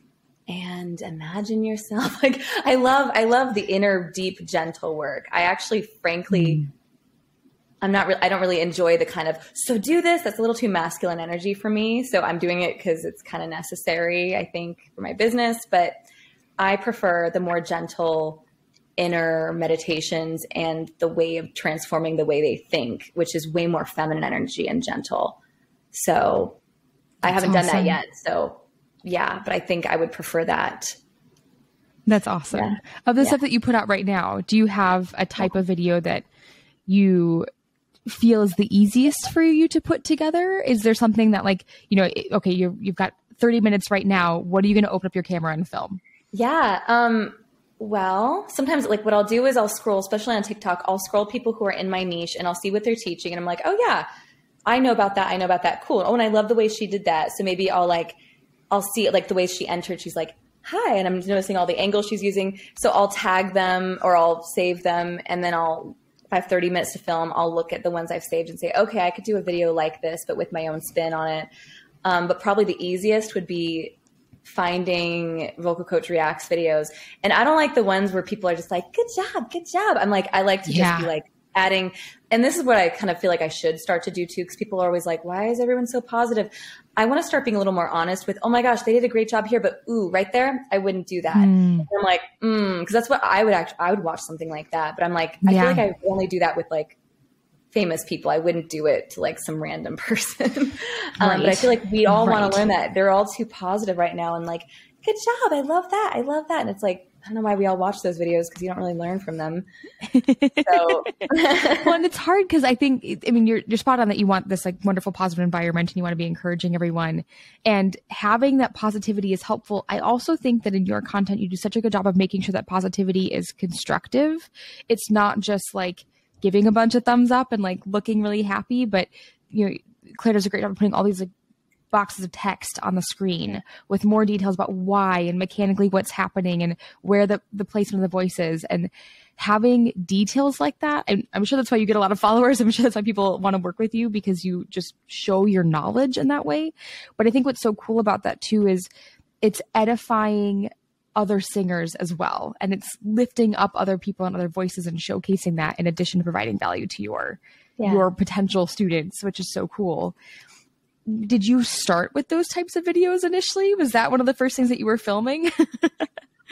and imagine yourself like I love, I love the inner, deep, gentle work. I actually, frankly, mm. I'm not really, I don't really enjoy the kind of, so do this. That's a little too masculine energy for me. So I'm doing it because it's kind of necessary, I think, for my business. But I prefer the more gentle, inner meditations and the way of transforming the way they think, which is way more feminine energy and gentle. So That's I haven't awesome. done that yet. So yeah, but I think I would prefer that. That's awesome. Yeah. Of the yeah. stuff that you put out right now, do you have a type of video that you feel is the easiest for you to put together? Is there something that like, you know, okay, you you've got 30 minutes right now. What are you going to open up your camera and film? Yeah. Um, well, sometimes like what I'll do is I'll scroll, especially on TikTok, I'll scroll people who are in my niche and I'll see what they're teaching. And I'm like, oh yeah, I know about that. I know about that. Cool. Oh, and I love the way she did that. So maybe I'll like, I'll see like the way she entered. She's like, hi. And I'm noticing all the angles she's using. So I'll tag them or I'll save them. And then I'll, if I have 30 minutes to film, I'll look at the ones I've saved and say, okay, I could do a video like this, but with my own spin on it. Um, but probably the easiest would be finding vocal coach reacts videos and i don't like the ones where people are just like good job good job i'm like i like to yeah. just be like adding and this is what i kind of feel like i should start to do too because people are always like why is everyone so positive i want to start being a little more honest with oh my gosh they did a great job here but ooh right there i wouldn't do that mm. i'm like mm because that's what i would actually i would watch something like that but i'm like i yeah. feel like i only do that with like famous people. I wouldn't do it to like some random person. um, right. But I feel like we all right. want to learn that. They're all too positive right now and like, good job. I love that. I love that. And it's like, I don't know why we all watch those videos because you don't really learn from them. So, well, and it's hard because I think, I mean, you're you're spot on that you want this like wonderful positive environment and you want to be encouraging everyone, and having that positivity is helpful. I also think that in your content, you do such a good job of making sure that positivity is constructive. It's not just like giving a bunch of thumbs up and like looking really happy, but you know, Claire does a great job of putting all these like boxes of text on the screen with more details about why and mechanically what's happening and where the, the placement of the voice is and having details like that. And i'm sure that's why you get a lot of followers. I'm sure that's why people want to work with you because you just show your knowledge in that way. But i think what's so cool about that too is it's edifying other singers as well and it's lifting up other people and other voices and showcasing that in addition to providing value to your yeah. your potential students which is so cool did you start with those types of videos initially? Was that one of the first things that you were filming?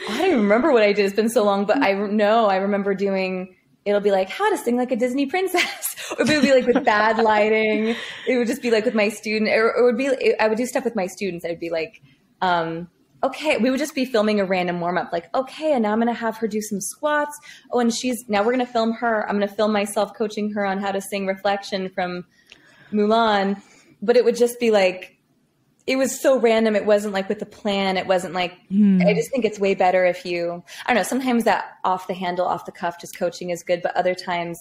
I don't remember what I did. It's been so long, but I know I remember doing. It'll be like how to sing like a Disney princess, or it would be like with bad lighting. It would just be like with my student, or it would be. I would do stuff with my students. I would be like, um, okay, we would just be filming a random warm up, like, okay, and now I'm going to have her do some squats. Oh, and she's now we're going to film her. I'm going to film myself coaching her on how to sing Reflection from Mulan but it would just be like it was so random. It wasn't like with a plan. It wasn't like mm. I just think it's way better if you I don't know, sometimes that off the handle, off the cuff just coaching is good, but other times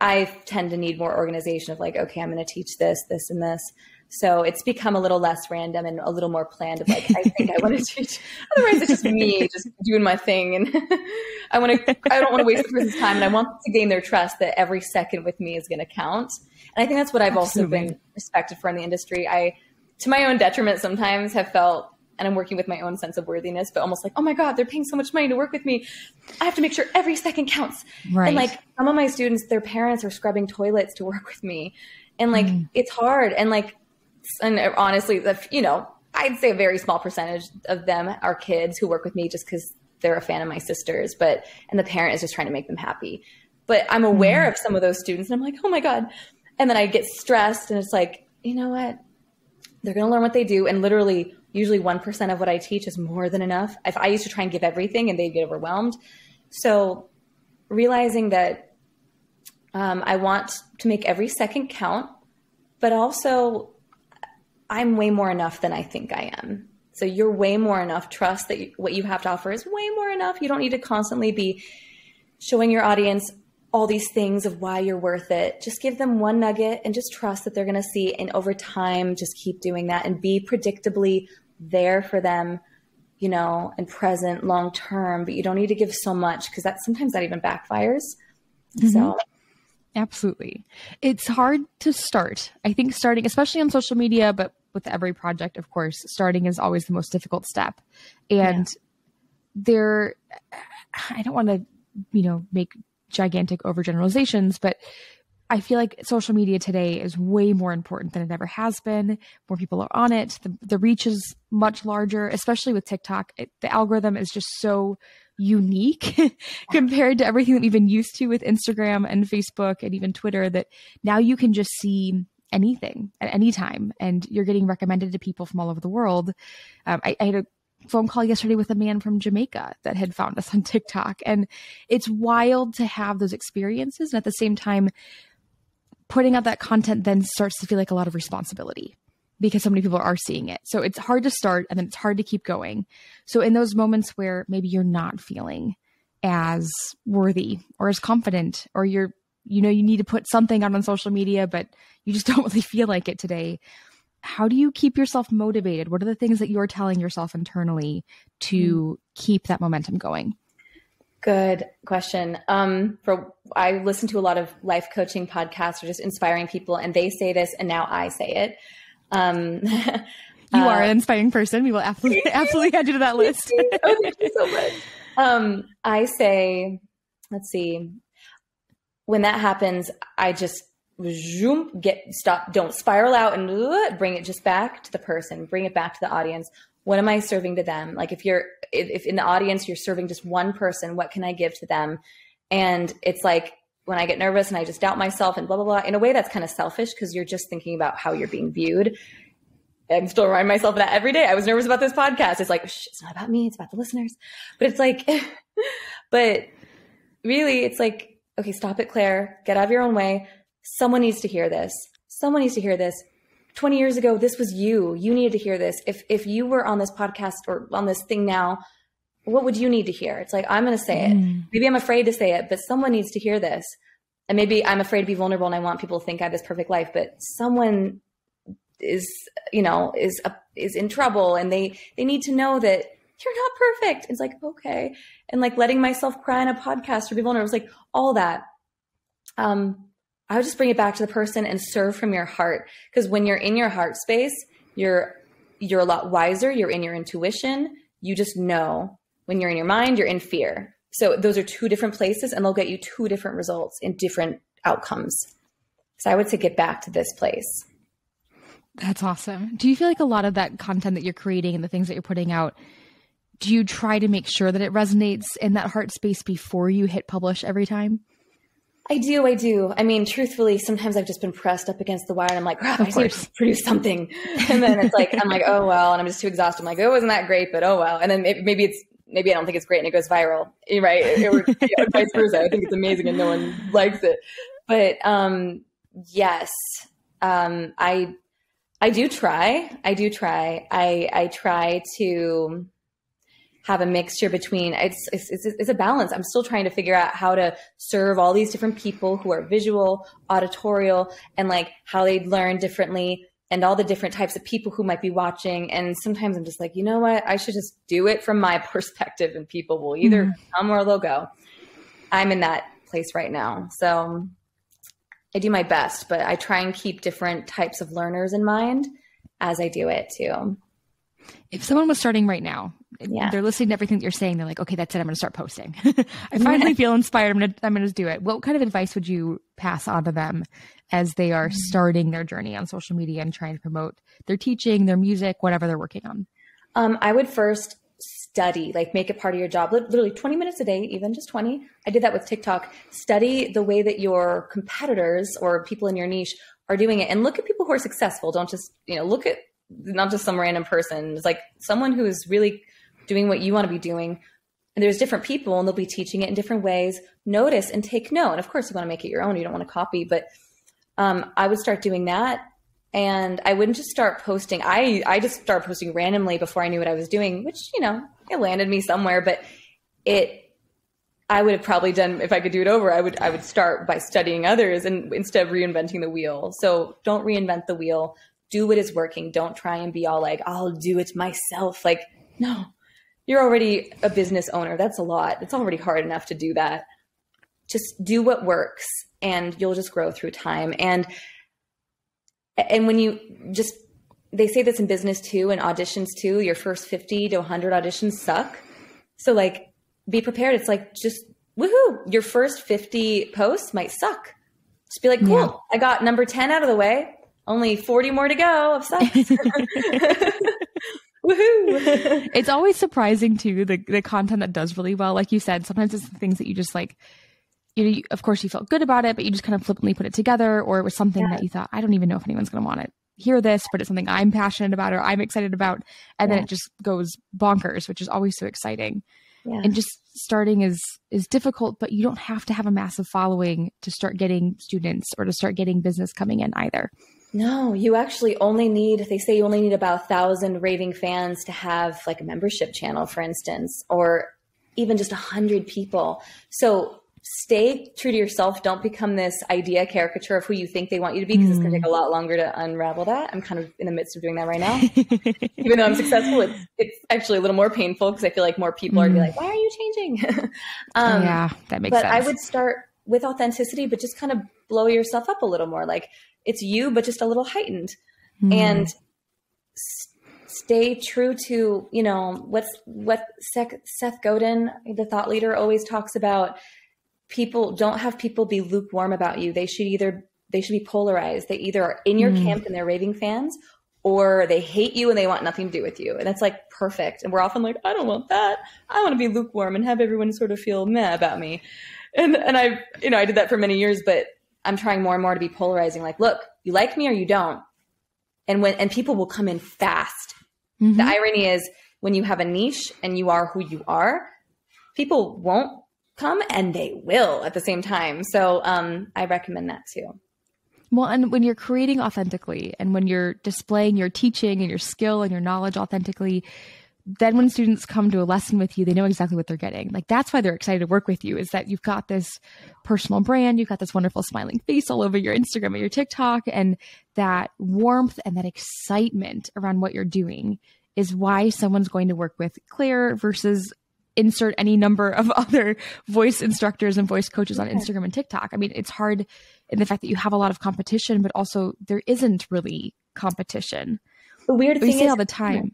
I tend to need more organization of like, okay, I'm gonna teach this, this and this. So it's become a little less random and a little more planned of like, I think I want to teach. Otherwise it's just me just doing my thing. And I want to, I don't want to waste the person's time. And I want to gain their trust that every second with me is going to count. And I think that's what I've Absolutely. also been respected for in the industry. I, to my own detriment, sometimes have felt, and I'm working with my own sense of worthiness, but almost like, oh my God, they're paying so much money to work with me. I have to make sure every second counts. Right. And like some of my students, their parents are scrubbing toilets to work with me. And like, mm. it's hard. And like, and honestly, you know, I'd say a very small percentage of them are kids who work with me just because they're a fan of my sisters, but, and the parent is just trying to make them happy. But I'm aware mm. of some of those students and I'm like, oh my God, and then I get stressed and it's like, you know what? They're going to learn what they do. And literally, usually 1% of what I teach is more than enough. If I used to try and give everything and they'd get overwhelmed. So realizing that um, I want to make every second count, but also I'm way more enough than I think I am. So you're way more enough. Trust that what you have to offer is way more enough. You don't need to constantly be showing your audience all these things of why you're worth it. Just give them one nugget and just trust that they're going to see. And over time, just keep doing that and be predictably there for them, you know, and present long term. But you don't need to give so much because that sometimes that even backfires. Mm-hmm. So. Absolutely. It's hard to start. I think starting, especially on social media, but with every project, of course, starting is always the most difficult step. And yeah. there, I don't want to, you know, make gigantic overgeneralizations, but I feel like social media today is way more important than it ever has been. More people are on it. The, the reach is much larger, especially with TikTok. It, the algorithm is just so unique compared to everything that we've been used to with Instagram and Facebook and even Twitter that now you can just see anything at any time and you're getting recommended to people from all over the world. Um, I, I, had a phone call yesterday with a man from Jamaica that had found us on TikTok. And it's wild to have those experiences. And at the same time, putting out that content then starts to feel like a lot of responsibility because so many people are seeing it. So it's hard to start and then it's hard to keep going. So in those moments where maybe you're not feeling as worthy or as confident or you're you know you need to put something out on social media but you just don't really feel like it today how do you keep yourself motivated? What are the things that you're telling yourself internally to mm. keep that momentum going? Good question. Um, for I listen to a lot of life coaching podcasts or just inspiring people, and they say this, and now I say it. Um, you uh, are an inspiring person. We will absolutely absolutely add you to that list. oh, thank you so much. Um, I say, let's see. When that happens, I just zoom, get stop, don't spiral out and bring it just back to the person, bring it back to the audience. What am I serving to them? Like if you're, if, if in the audience you're serving just one person, what can I give to them? And it's like when I get nervous and I just doubt myself and blah, blah, blah. In a way, that's kind of selfish because you're just thinking about how you're being viewed. I'm still reminding myself of that every day. I was nervous about this podcast. It's like, it's not about me. It's about the listeners. But it's like, but really, it's like, okay, stop it, Claire. Get out of your own way. Someone needs to hear this. Someone needs to hear this. 20 years ago, this was you. You needed to hear this. If, if you were on this podcast or on this thing now, what would you need to hear? It's like, I'm going to say it. Mm. Maybe I'm afraid to say it, but someone needs to hear this. And maybe I'm afraid to be vulnerable and I want people to think I have this perfect life, but someone is, you know, is, a, is in trouble and they, they need to know that you're not perfect. It's like, okay. And like letting myself cry on a podcast or be vulnerable. It's like all that. Um, I would just bring it back to the person and serve from your heart. Because when you're in your heart space, you're you're a lot wiser. You're in your intuition. You just know. When you're in your mind, you're in fear. So those are two different places, and they'll get you two different results in different outcomes. So I would say get back to this place. That's awesome. Do you feel like a lot of that content that you're creating and the things that you're putting out, do you try to make sure that it resonates in that heart space before you hit publish every time? I do, I do. I mean, truthfully, sometimes I've just been pressed up against the wire and I'm like, oh, I need to produce something. And then it's like, I'm like, oh, well, and I'm just too exhausted. I'm like, oh, wasn't that great, but oh, well. And then maybe, maybe it's, maybe I don't think it's great and it goes viral, right? Or you know, vice versa. I think it's amazing and no one likes it. But um, yes, um, I, I do try. I do try. I, I try to, have a mixture between it's, it's, it's, it's, a balance. I'm still trying to figure out how to serve all these different people who are visual, auditorial, and like how they learn differently and all the different types of people who might be watching. And sometimes I'm just like, you know what? I should just do it from my perspective and people will either mm. come or they'll go. I'm in that place right now. So I do my best, but I try and keep different types of learners in mind as I do it too. If someone was starting right now yeah. they're listening to everything that you're saying. They're like, okay, that's it. I'm going to start posting. I finally feel inspired. I'm going to, I'm going to do it. What kind of advice would you pass on to them as they are mm-hmm. starting their journey on social media and trying to promote their teaching, their music, whatever they're working on? Um, I would first study, like make it part of your job, literally 20 minutes a day, even just 20. I did that with TikTok. Study the way that your competitors or people in your niche are doing it and look at people who are successful. Don't just, you know, look at not just some random person. It's like someone who is really doing what you want to be doing. And there's different people and they'll be teaching it in different ways. Notice and take note. And of course, you want to make it your own. You don't want to copy, but um, I would start doing that. And I wouldn't just start posting. I, I just started posting randomly before I knew what I was doing, which, you know, it landed me somewhere, but it, I would have probably done if I could do it over. I would I would start by studying others and instead of reinventing the wheel. So don't reinvent the wheel. Do what is working. Don't try and be all like I'll do it myself. Like no, you're already a business owner. That's a lot. It's already hard enough to do that. Just do what works and you'll just grow through time. And and when you just they say this in business too and auditions too, your first 50 to 100 auditions suck. So like be prepared. It's like just woohoo, your first 50 posts might suck. Just be like, cool, yeah. I got number 10 out of the way. Only 40 more to go of sucks. Woohoo! it's always surprising too the the content that does really well. Like you said, sometimes it's things that you just like. You know, you, of course, you felt good about it, but you just kind of flippantly put it together, or it was something yeah. that you thought, I don't even know if anyone's going to want to hear this, but it's something I'm passionate about or I'm excited about, and yeah. then it just goes bonkers, which is always so exciting. Yeah. And just starting is is difficult, but you don't have to have a massive following to start getting students or to start getting business coming in either. No, you actually only need, they say you only need about a thousand raving fans to have like a membership channel, for instance, or even just a hundred people. So stay true to yourself. Don't become this idea caricature of who you think they want you to be because mm. it's going to take a lot longer to unravel that. I'm kind of in the midst of doing that right now. Even though I'm successful, it's, it's actually a little more painful because I feel like more people mm. are like, why are you changing? um, yeah, that makes but sense. I would start with authenticity, but just kind of blow yourself up a little more. Like it's you, but just a little heightened. Mm. And s- stay true to, you know, what's what Seth, Seth Godin, the thought leader, always talks about. People don't have people be lukewarm about you. They should either they should be polarized. They either are in your mm. camp and they're raving fans, or they hate you and they want nothing to do with you. And that's like perfect. And we're often like, I don't want that. I want to be lukewarm and have everyone sort of feel meh about me. And and I, you know, I did that for many years, but I'm trying more and more to be polarizing. Like, look, you like me or you don't. and when and people will come in fast. Mm-hmm. The irony is when you have a niche and you are who you are, people won't come and they will at the same time. So um, I recommend that too. Well, and when you're creating authentically and when you're displaying your teaching and your skill and your knowledge authentically, then when students come to a lesson with you, they know exactly what they're getting. Like that's why they're excited to work with you is that you've got this personal brand, you've got this wonderful smiling face all over your Instagram and your TikTok, and that warmth and that excitement around what you're doing is why someone's going to work with Claire versus insert any number of other voice instructors and voice coaches on Instagram and TikTok. I mean, it's hard in the fact that you have a lot of competition, but also there isn't really competition. The weird we thing say is, all the time.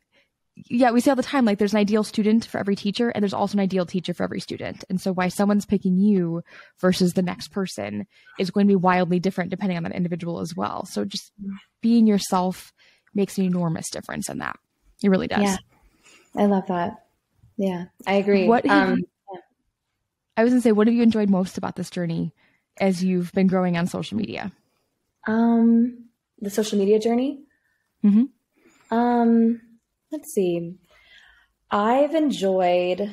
Yeah, we say all the time, like there's an ideal student for every teacher, and there's also an ideal teacher for every student. And so, why someone's picking you versus the next person is going to be wildly different depending on that individual as well. So, just being yourself makes an enormous difference in that. It really does. Yeah, I love that. Yeah, I agree. What um, you, I was gonna say, what have you enjoyed most about this journey as you've been growing on social media? Um, the social media journey. Mm-hmm. Um, let's see. I've enjoyed.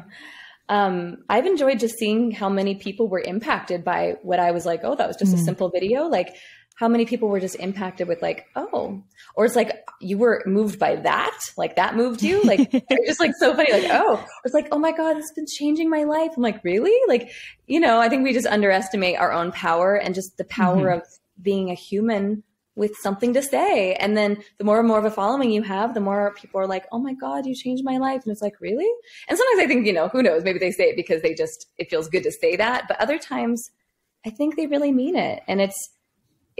um, I've enjoyed just seeing how many people were impacted by what I was like. Oh, that was just mm-hmm. a simple video. Like how many people were just impacted with like, oh, or it's like you were moved by that, like that moved you, like it's just like so funny, like oh, it's like oh my god, it's been changing my life. I'm like really, like you know, I think we just underestimate our own power and just the power mm-hmm. of being a human with something to say. And then the more and more of a following you have, the more people are like, oh my God, you changed my life. And it's like, really? And sometimes I think, you know, who knows? Maybe they say it because they just, it feels good to say that. But other times, I think they really mean it. And it's,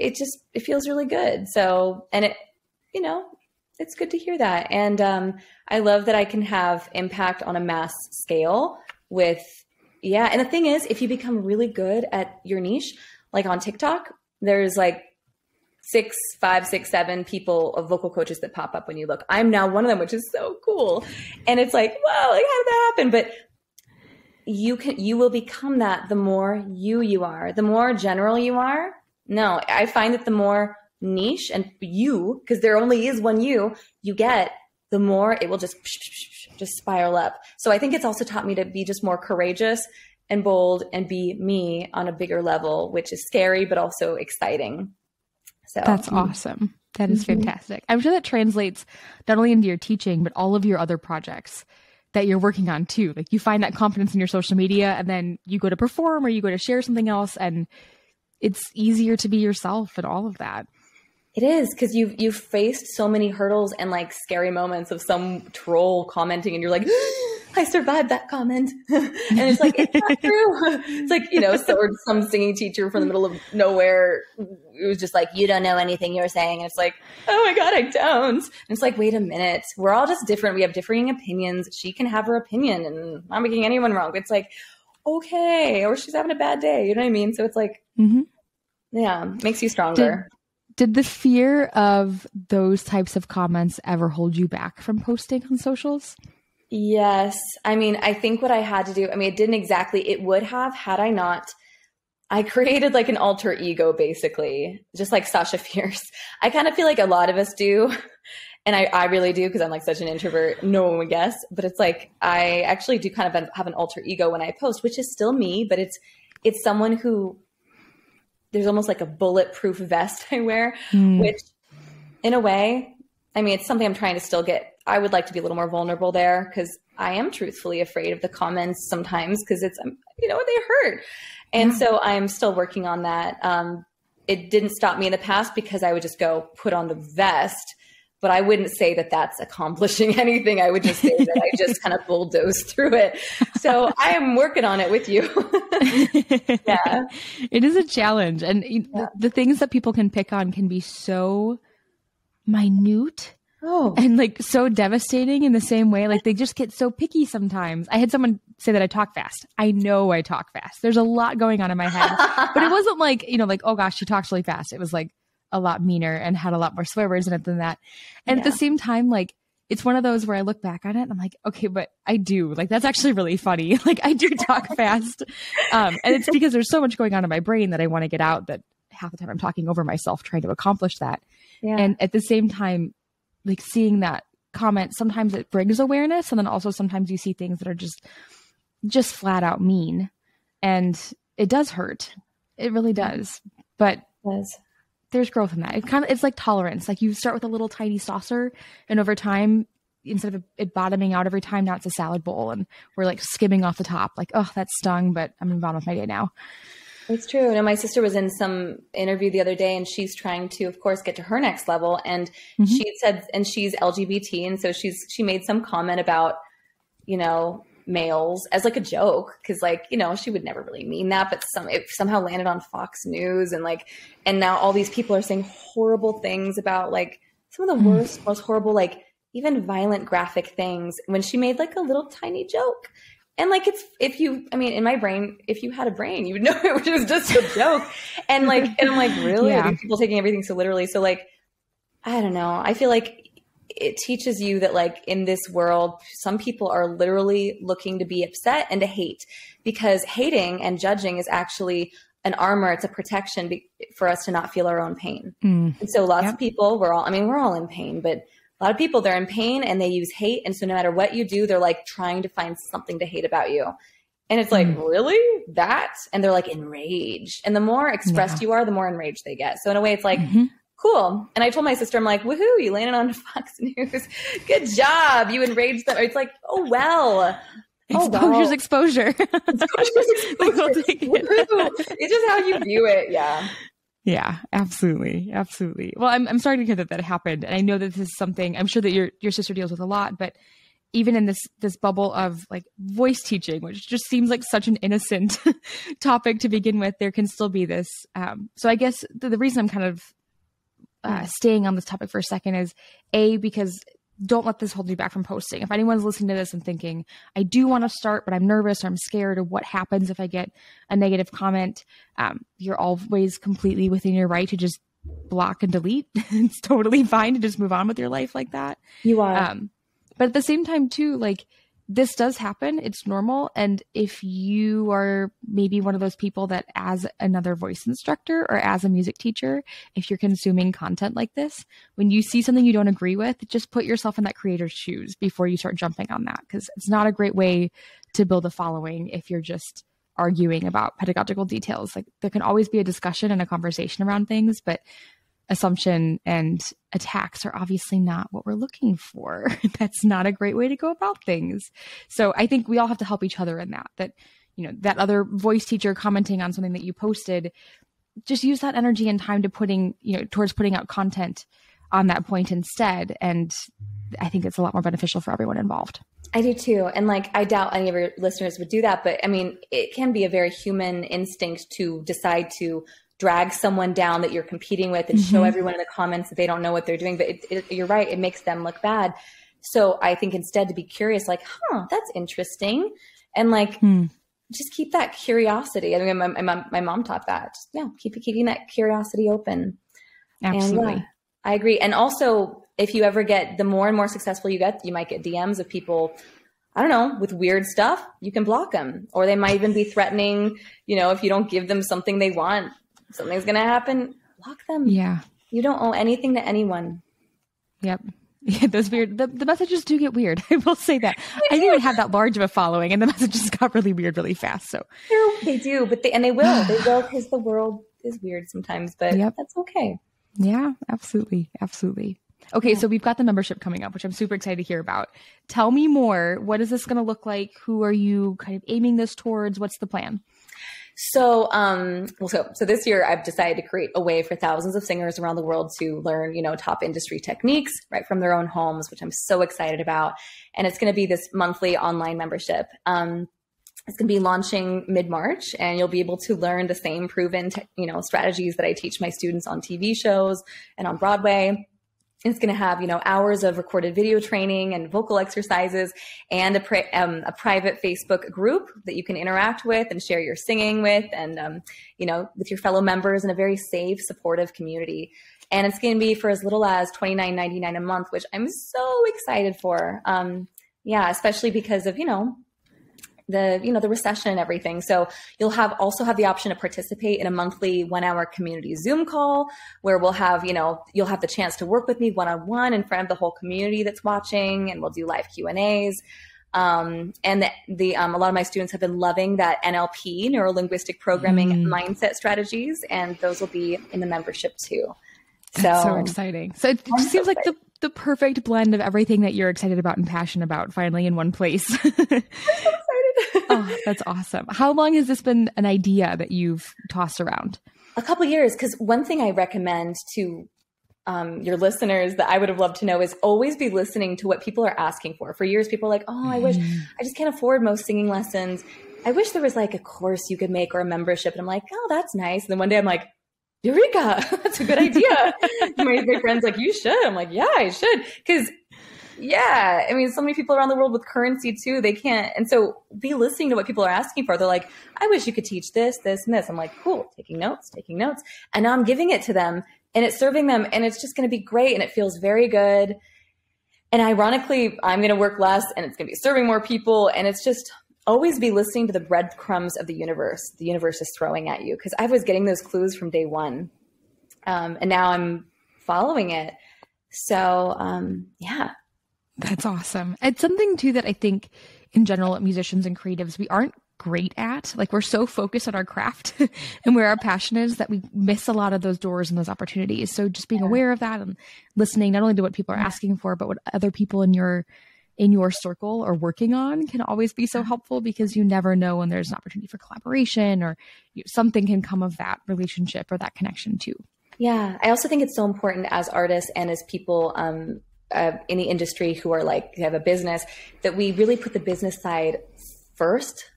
it just it feels really good. So and it you know it's good to hear that. And um, I love that I can have impact on a mass scale with yeah. And the thing is, if you become really good at your niche, like on TikTok, there's like six, five, six, seven people of vocal coaches that pop up when you look. I'm now one of them, which is so cool. And it's like, wow, like how did that happen? But you can you will become that the more you you are, the more general you are, no, I find that the more niche and you, because there only is one you, you get, the more it will just just spiral up. So I think it's also taught me to be just more courageous and bold and be me on a bigger level, which is scary but also exciting. So That's awesome. That is mm-hmm. fantastic. I'm sure that translates not only into your teaching but all of your other projects that you're working on too. Like you find that confidence in your social media and then you go to perform or you go to share something else and it's easier to be yourself and all of that. It is because you've you've faced so many hurdles and like scary moments of some troll commenting, and you're like, "I survived that comment," and it's like it's not true. it's like you know, so, or some singing teacher from the middle of nowhere it was just like, "You don't know anything you're saying," and it's like, "Oh my god, I don't." And it's like, wait a minute, we're all just different. We have differing opinions. She can have her opinion, and not making anyone wrong. It's like, okay, or she's having a bad day. You know what I mean? So it's like, mm-hmm. yeah, makes you stronger. Did, did the fear of those types of comments ever hold you back from posting on socials? Yes. I mean, I think what I had to do, I mean, it didn't exactly, it would have had I not. I created like an alter ego basically, just like Sasha Fierce. I kind of feel like a lot of us do and I, I really do because I'm like such an introvert. No one would guess, but it's like I actually do kind of have an alter ego when I post, which is still me, but it's it's someone who there's almost like a bulletproof vest I wear, mm. which in a way, I mean, it's something I'm trying to still get. I would like to be a little more vulnerable there because I am truthfully afraid of the comments sometimes because it's um, you know they hurt, and yeah. so I'm still working on that. Um, it didn't stop me in the past because I would just go put on the vest but I wouldn't say that that's accomplishing anything. I would just say that I just kind of bulldoze through it. So I am working on it with you. yeah. It is a challenge. And yeah. the things that people can pick on can be so minute. Oh. And like so devastating in the same way. Like they just get so picky sometimes. I had someone say that I talk fast. I know I talk fast. There's a lot going on in my head. but it wasn't like, you know, like, oh gosh, she talks really fast. It was like, a lot meaner and had a lot more swear words in it than that. And yeah. at the same time, like it's one of those where I look back on it and I'm like, okay, but I do like that's actually really funny. like I do talk fast, um, and it's because there's so much going on in my brain that I want to get out that half the time I'm talking over myself trying to accomplish that. Yeah. And at the same time, like seeing that comment, sometimes it brings awareness. And then also sometimes you see things that are just, just flat out mean. And it does hurt. It really does. But it does. There's growth in that. It kind of, it's like tolerance. Like you start with a little tiny saucer and over time, instead of it bottoming out every time, now it's a salad bowl and we're like skimming off the top. Like, oh, that stung, but I'm moving on with my day now. It's true. And my sister was in some interview the other day and she's trying to, of course, get to her next level. And mm-hmm. she said, and she's LGBT. And so she's, she made some comment about, you know, males as like a joke. Cause like, you know, she would never really mean that, but some, it somehow landed on Fox News and like, and now all these people are saying horrible things about like some of the mm. worst, most horrible, like even violent graphic things when she made like a little tiny joke and like it's if you, I mean, in my brain, if you had a brain, you would know it was just a joke. and like, and I'm like, really? Yeah. people taking everything so literally? So like, I don't know. I feel like it teaches you that like in this world, some people are literally looking to be upset and to hate because hating and judging is actually an armor. It's a protection be- for us to not feel our own pain. Mm. And so lots yep. of people, we're all, I mean, we're all in pain, but a lot of people they're in pain and they use hate and so no matter what you do they're like trying to find something to hate about you and it's like mm. really that and they're like enraged and the more expressed yeah. you are the more enraged they get so in a way it's like mm-hmm. Cool and i told my sister i'm like woohoo you landed on fox news good job you enraged them it's like oh well Exposure's oh, exposure. Exposure's exposure. it. it's just how you view it. Yeah. Yeah, absolutely. Absolutely. Well, I'm, I'm sorry to hear that that happened. And I know that this is something I'm sure that your, your sister deals with a lot, but even in this, this bubble of like voice teaching, which just seems like such an innocent topic to begin with, there can still be this. Um, so I guess the, the reason I'm kind of uh, staying on this topic for a second is a because don't let this hold you back from posting. If anyone's listening to this and thinking, I do want to start, but I'm nervous or I'm scared, or what happens if I get a negative comment, um, you're always completely within your right to just block and delete. it's totally fine to just move on with your life like that. You are. Um, but at the same time, too, like this does happen. It's normal. And if you are maybe one of those people that, as another voice instructor or as a music teacher, if you're consuming content like this, when you see something you don't agree with, just put yourself in that creator's shoes before you start jumping on that. Because it's not a great way to build a following if you're just arguing about pedagogical details. Like there can always be a discussion and a conversation around things, but assumption and attacks are obviously not what we're looking for. That's not a great way to go about things. So I think we all have to help each other in that, that, you know, that other voice teacher commenting on something that you posted, just use that energy and time to putting, you know, towards putting out content on that point instead. And I think it's a lot more beneficial for everyone involved. I do too. And like, I doubt any of your listeners would do that, but I mean, it can be a very human instinct to decide to drag someone down that you're competing with and mm-hmm. show everyone in the comments that they don't know what they're doing. But it, it, you're right, it makes them look bad. So I think instead to be curious, like, huh, that's interesting. And like, hmm. just keep that curiosity. I mean, my, my, mom, my mom taught that. Just, yeah, keep keeping that curiosity open. Absolutely. And, yeah, I agree. And also, if you ever get the more and more successful you get, you might get DMs of people I don't know, with weird stuff, you can block them. Or they might even be threatening, you know, if you don't give them something they want, something's going to happen, lock them. Yeah. You don't owe anything to anyone. Yep. Yeah, those weird. The, the messages do get weird. I will say that. I didn't even have that large of a following, and the messages got really weird really fast. So they do, but they and they will. they will because the world is weird sometimes. But yep. that's okay. Yeah, absolutely, absolutely. Okay, yeah. so we've got the membership coming up, which I'm super excited to hear about. Tell me more. What is this going to look like? Who are you kind of aiming this towards? What's the plan? So, um, so, so this year I've decided to create a way for thousands of singers around the world to learn, you know, top industry techniques right from their own homes, which I'm so excited about. And it's going to be this monthly online membership. Um, it's going to be launching mid-March and you'll be able to learn the same proven, te- you know, strategies that I teach my students on TV shows and on Broadway it's going to have, you know, hours of recorded video training and vocal exercises and a, pri- um, a private Facebook group that you can interact with and share your singing with and, um, you know, with your fellow members in a very safe, supportive community. And it's going to be for as little as $29.99 a month, which I'm so excited for. Um, yeah, especially because of, you know, the you know the recession and everything so you'll have also have the option to participate in a monthly one hour community zoom call where we'll have you know you'll have the chance to work with me one on one in front of the whole community that's watching and we'll do live q and a's um, and the, the um, a lot of my students have been loving that NLP, neuro linguistic programming mm. mindset strategies, and those will be in the membership too. That's so, so exciting. So it I'm seems so like the the perfect blend of everything that you're excited about and passionate about finally in one place. oh, that's awesome. How long has this been an idea that you've tossed around? A couple years because one thing I recommend to um, your listeners that I would have loved to know is always be listening to what people are asking for. For years, people are like, "Oh, I wish mm. I just can't afford most singing lessons. I wish there was like a course you could make or a membership." And I'm like, "Oh, that's nice." And then one day I'm like, Eureka, that's a good idea. my, my friend's like, you should. I'm like, yeah, I should. Cause yeah, I mean, so many people around the world with currency too, they can't. And so be listening to what people are asking for. They're like, I wish you could teach this, this, and this. I'm like, cool, taking notes, taking notes. And now I'm giving it to them and it's serving them and it's just going to be great. And it feels very good. And ironically, I'm going to work less and it's going to be serving more people. And it's just, always be listening to the breadcrumbs of the universe the universe is throwing at you because i was getting those clues from day one um, and now i'm following it so um, yeah that's awesome. It's something too that i think in general musicians and creatives we aren't great at like we're so focused on our craft and where our passion is that we miss a lot of those doors and those opportunities. So just being aware of that and listening not only to what people are asking for but what other people in your in your circle or working on can always be so helpful because you never know when there's an opportunity for collaboration or you something can come of that relationship or that connection too. Yeah, I also think it's so important as artists and as people um, uh, in the industry who are like have a business that we really put the business side first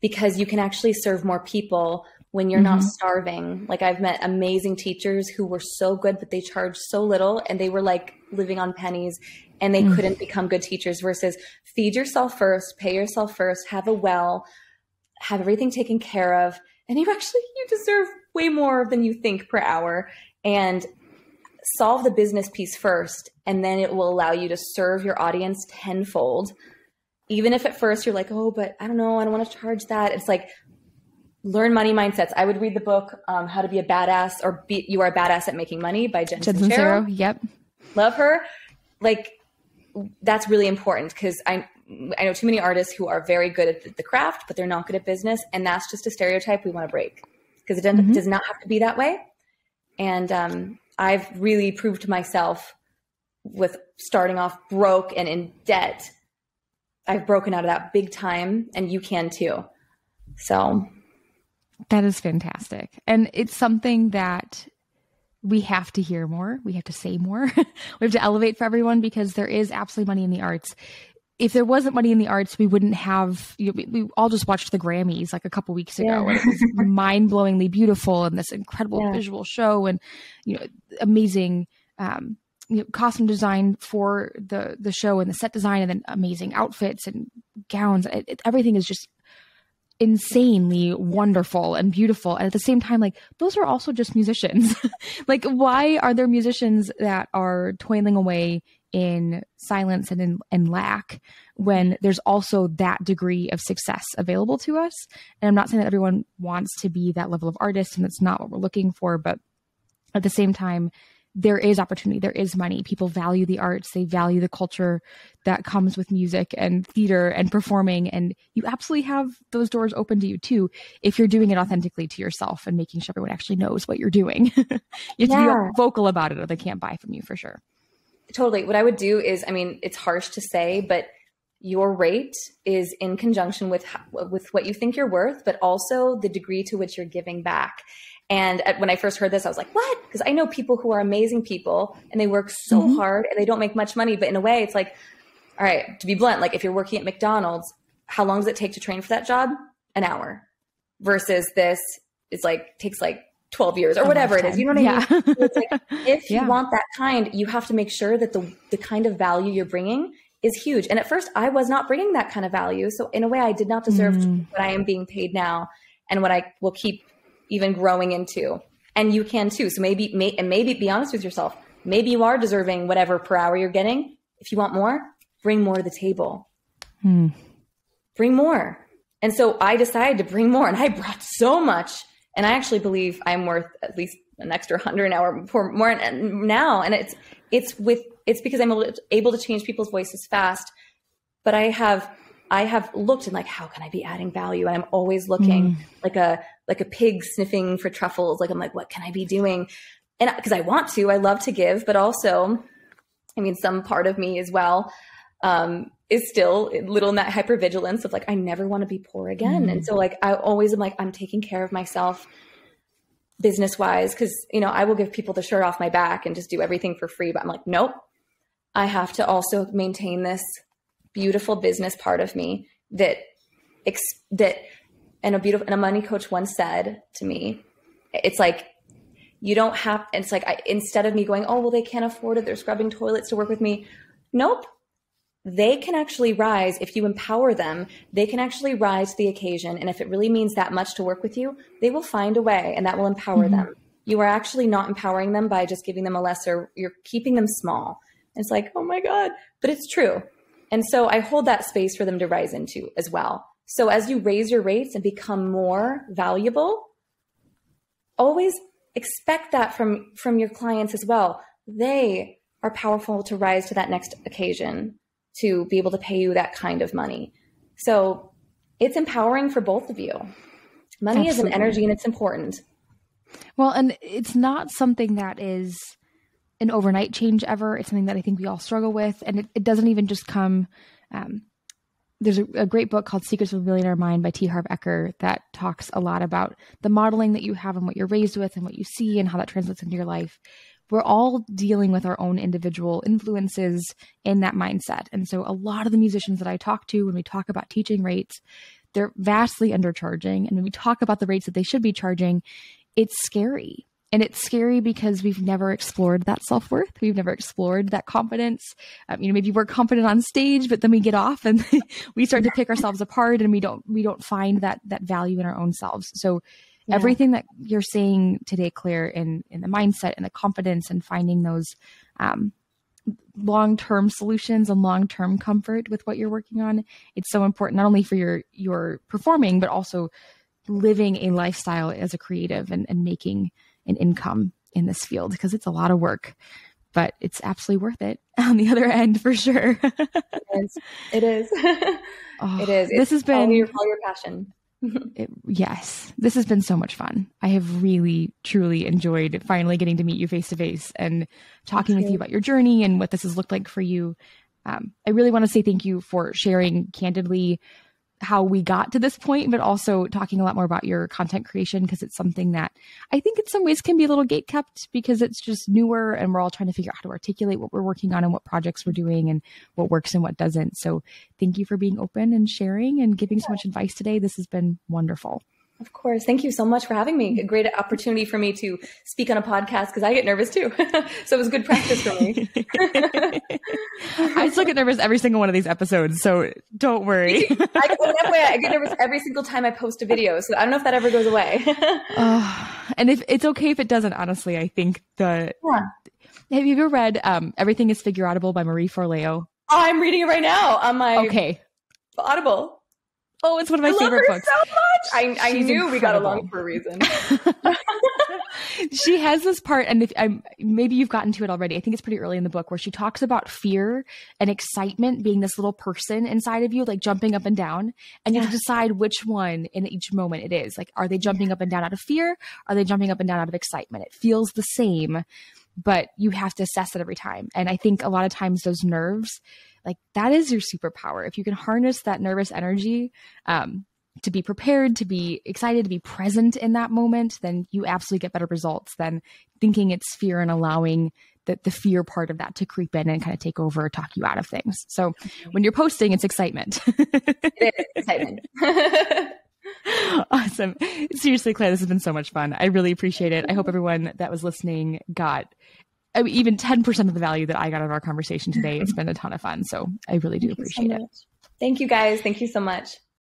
because you can actually serve more people when you're mm-hmm. not starving. Like I've met amazing teachers who were so good, but they charged so little and they were like living on pennies and they mm-hmm. couldn't become good teachers versus feed yourself first, pay yourself first, have a well, have everything taken care of. And you actually, you deserve way more than you think per hour and solve the business piece first. And then it will allow you to serve your audience tenfold. Even if at first you're like, oh, but I don't know, I don't want to charge that. It's like, learn money mindsets. I would read the book um, "How to Be a Badass" or be, "You Are a Badass at Making Money" by Jen, Jen Sincero. Yep, love her. Like that's really important because I I know too many artists who are very good at the craft, but they're not good at business, and that's just a stereotype we want to break because it mm-hmm. does not have to be that way. And um, I've really proved to myself with starting off broke and in debt. I've broken out of that big time, and you can too. So that is fantastic. And it's something that we have to hear more. We have to say more. we have to elevate for everyone because there is absolutely money in the arts. If there wasn't money in the arts, we wouldn't have. You know, we, we, all just watched the Grammys like a couple weeks ago, yeah. and it was mind-blowingly beautiful and this incredible yeah. visual show, and you know, amazing um, you know, costume design for the the show and the set design, and then amazing outfits and gowns. It, it, everything is just insanely wonderful and beautiful and at the same time like those are also just musicians like why are there musicians that are toiling away in silence and in and lack when there's also that degree of success available to us. And i'm not saying that everyone wants to be that level of artist and that's not what we're looking for but at the same time there is opportunity there is money. People value the arts they value the culture that comes with music and theater and performing and you absolutely have those doors open to you too if you're doing it authentically to yourself and making sure everyone actually knows what you're doing. You have yeah. to be vocal about it or they can't buy from you for sure totally what i would do is i mean it's harsh to say but your rate is in conjunction with with what you think you're worth but also the degree to which you're giving back and at, when I first heard this, I was like, what? Because I know people who are amazing people and they work so mm-hmm. hard and they don't make much money. But in a way, it's like, all right, to be blunt, like if you're working at McDonald's, how long does it take to train for that job? An hour. Versus this it's like, takes like 12 years or whatever it is. You know what yeah. I mean? So like, if yeah. you want that kind, you have to make sure that the, the kind of value you're bringing is huge. And at first, I was not bringing that kind of value. So in a way, I did not deserve mm. what I am being paid now and what I will keep even growing into. And you can too. So maybe, may, and maybe be honest with yourself. Maybe you are deserving whatever per hour you're getting. If you want more, bring more to the table. Hmm. Bring more. And so I decided to bring more and I brought so much. And I actually believe I'm worth at least an extra hundred an hour for more now. And it's, it's with, it's because I'm able to change people's voices fast. But I have, I have looked and like, how can I be adding value? And I'm always looking mm. like a, like a pig sniffing for truffles. Like, I'm like, what can I be doing? And because I want to, I love to give, but also, I mean, some part of me as well um, is still little in that hypervigilance of like, I never want to be poor again. Mm. And so like, I always am like, I'm taking care of myself business wise. Cause you know, I will give people the shirt off my back and just do everything for free, but I'm like, nope, I have to also maintain this beautiful business part of me that, that, and a beautiful, and a money coach once said to me, it's like, you don't have, it's like, I, instead of me going, oh, well, they can't afford it. They're scrubbing toilets to work with me. Nope they can actually rise if you empower them they can actually rise to the occasion and if it really means that much to work with you they will find a way and that will empower mm-hmm. them. You are actually not empowering them by just giving them a lesser you're keeping them small. It's like oh my god but it's true. And so i hold that space for them to rise into as well. So as you raise your rates and become more valuable always expect that from from your clients as well. They are powerful to rise to that next occasion to be able to pay you that kind of money. So it's empowering for both of you. Money Absolutely. is an energy and it's important. Well, and it's not something that is an overnight change ever. It's something that I think we all struggle with. And it, it doesn't even just come. Um, there's a, a, great book called Secrets of a Millionaire Mind by T. Harv Eker that talks a lot about the modeling that you have and what you're raised with and what you see and how that translates into your life we're all dealing with our own individual influences in that mindset. And so a lot of the musicians that I talk to when we talk about teaching rates, they're vastly undercharging. And when we talk about the rates that they should be charging, it's scary. And it's scary because we've never explored that self worth. We've never explored that confidence. Um, you know, maybe we're confident on stage, but then we get off and we start to pick ourselves apart, and we don't we don't find that that value in our own selves. So yeah. everything that you're saying today, Claire, in in the mindset and the confidence and finding those um, long-term solutions and long-term comfort with what you're working on. It's so important not only for your your performing but also living a lifestyle as a creative and, and making an income in this field because it's a lot of work but it's absolutely worth it on the other end for sure. It is. It is, oh, it is. this has been all your, all your passion it, yes, this has been so much fun. I have really, truly enjoyed finally getting to meet you face to face and talking with you about your journey and what this has looked like for you. Um, I really want to say thank you for sharing candidly how we got to this point, but also talking a lot more about your content creation because it's something that I think in some ways can be a little gate kept because it's just newer and we're all trying to figure out how to articulate what we're working on and what projects we're doing and what works and what doesn't. So thank you for being open and sharing and giving so much advice today. This has been wonderful. Of course. Thank you so much for having me. A great opportunity for me to speak on a podcast because I get nervous too. so it was good practice for me. I still get nervous every single one of these episodes. So don't worry. I, way, I get nervous every single time I post a video. So I don't know if that ever goes away. uh, and if it's okay if it doesn't, honestly, I think the. Yeah. Have you ever read um, Everything is Figureoutable by Marie Forleo? I'm reading it right now on my okay. Audible. Oh, it's one of my I favorite books. So much. I, I knew incredible. we got along for a reason. she has this part, and if I'm, maybe you've gotten to it already. I think it's pretty early in the book where she talks about fear and excitement being this little person inside of you, like jumping up and down, and you have to decide which one in each moment it is. Like, are they jumping up and down out of fear? Are they jumping up and down out of excitement? It feels the same, but you have to assess it every time. And I think a lot of times those nerves like that is your superpower. If you can harness that nervous energy, um, to be prepared, to be excited, to be present in that moment, then you absolutely get better results than thinking it's fear and allowing the, the fear part of that to creep in and kind of take over, talk you out of things. So when you're posting, it's excitement. it is excitement. awesome. Seriously, Claire, this has been so much fun. I really appreciate it. I hope everyone that was listening got even 10% of the value that I got out of our conversation today. It's been a ton of fun. So I really do Thank appreciate so it. Thank you guys. Thank you so much.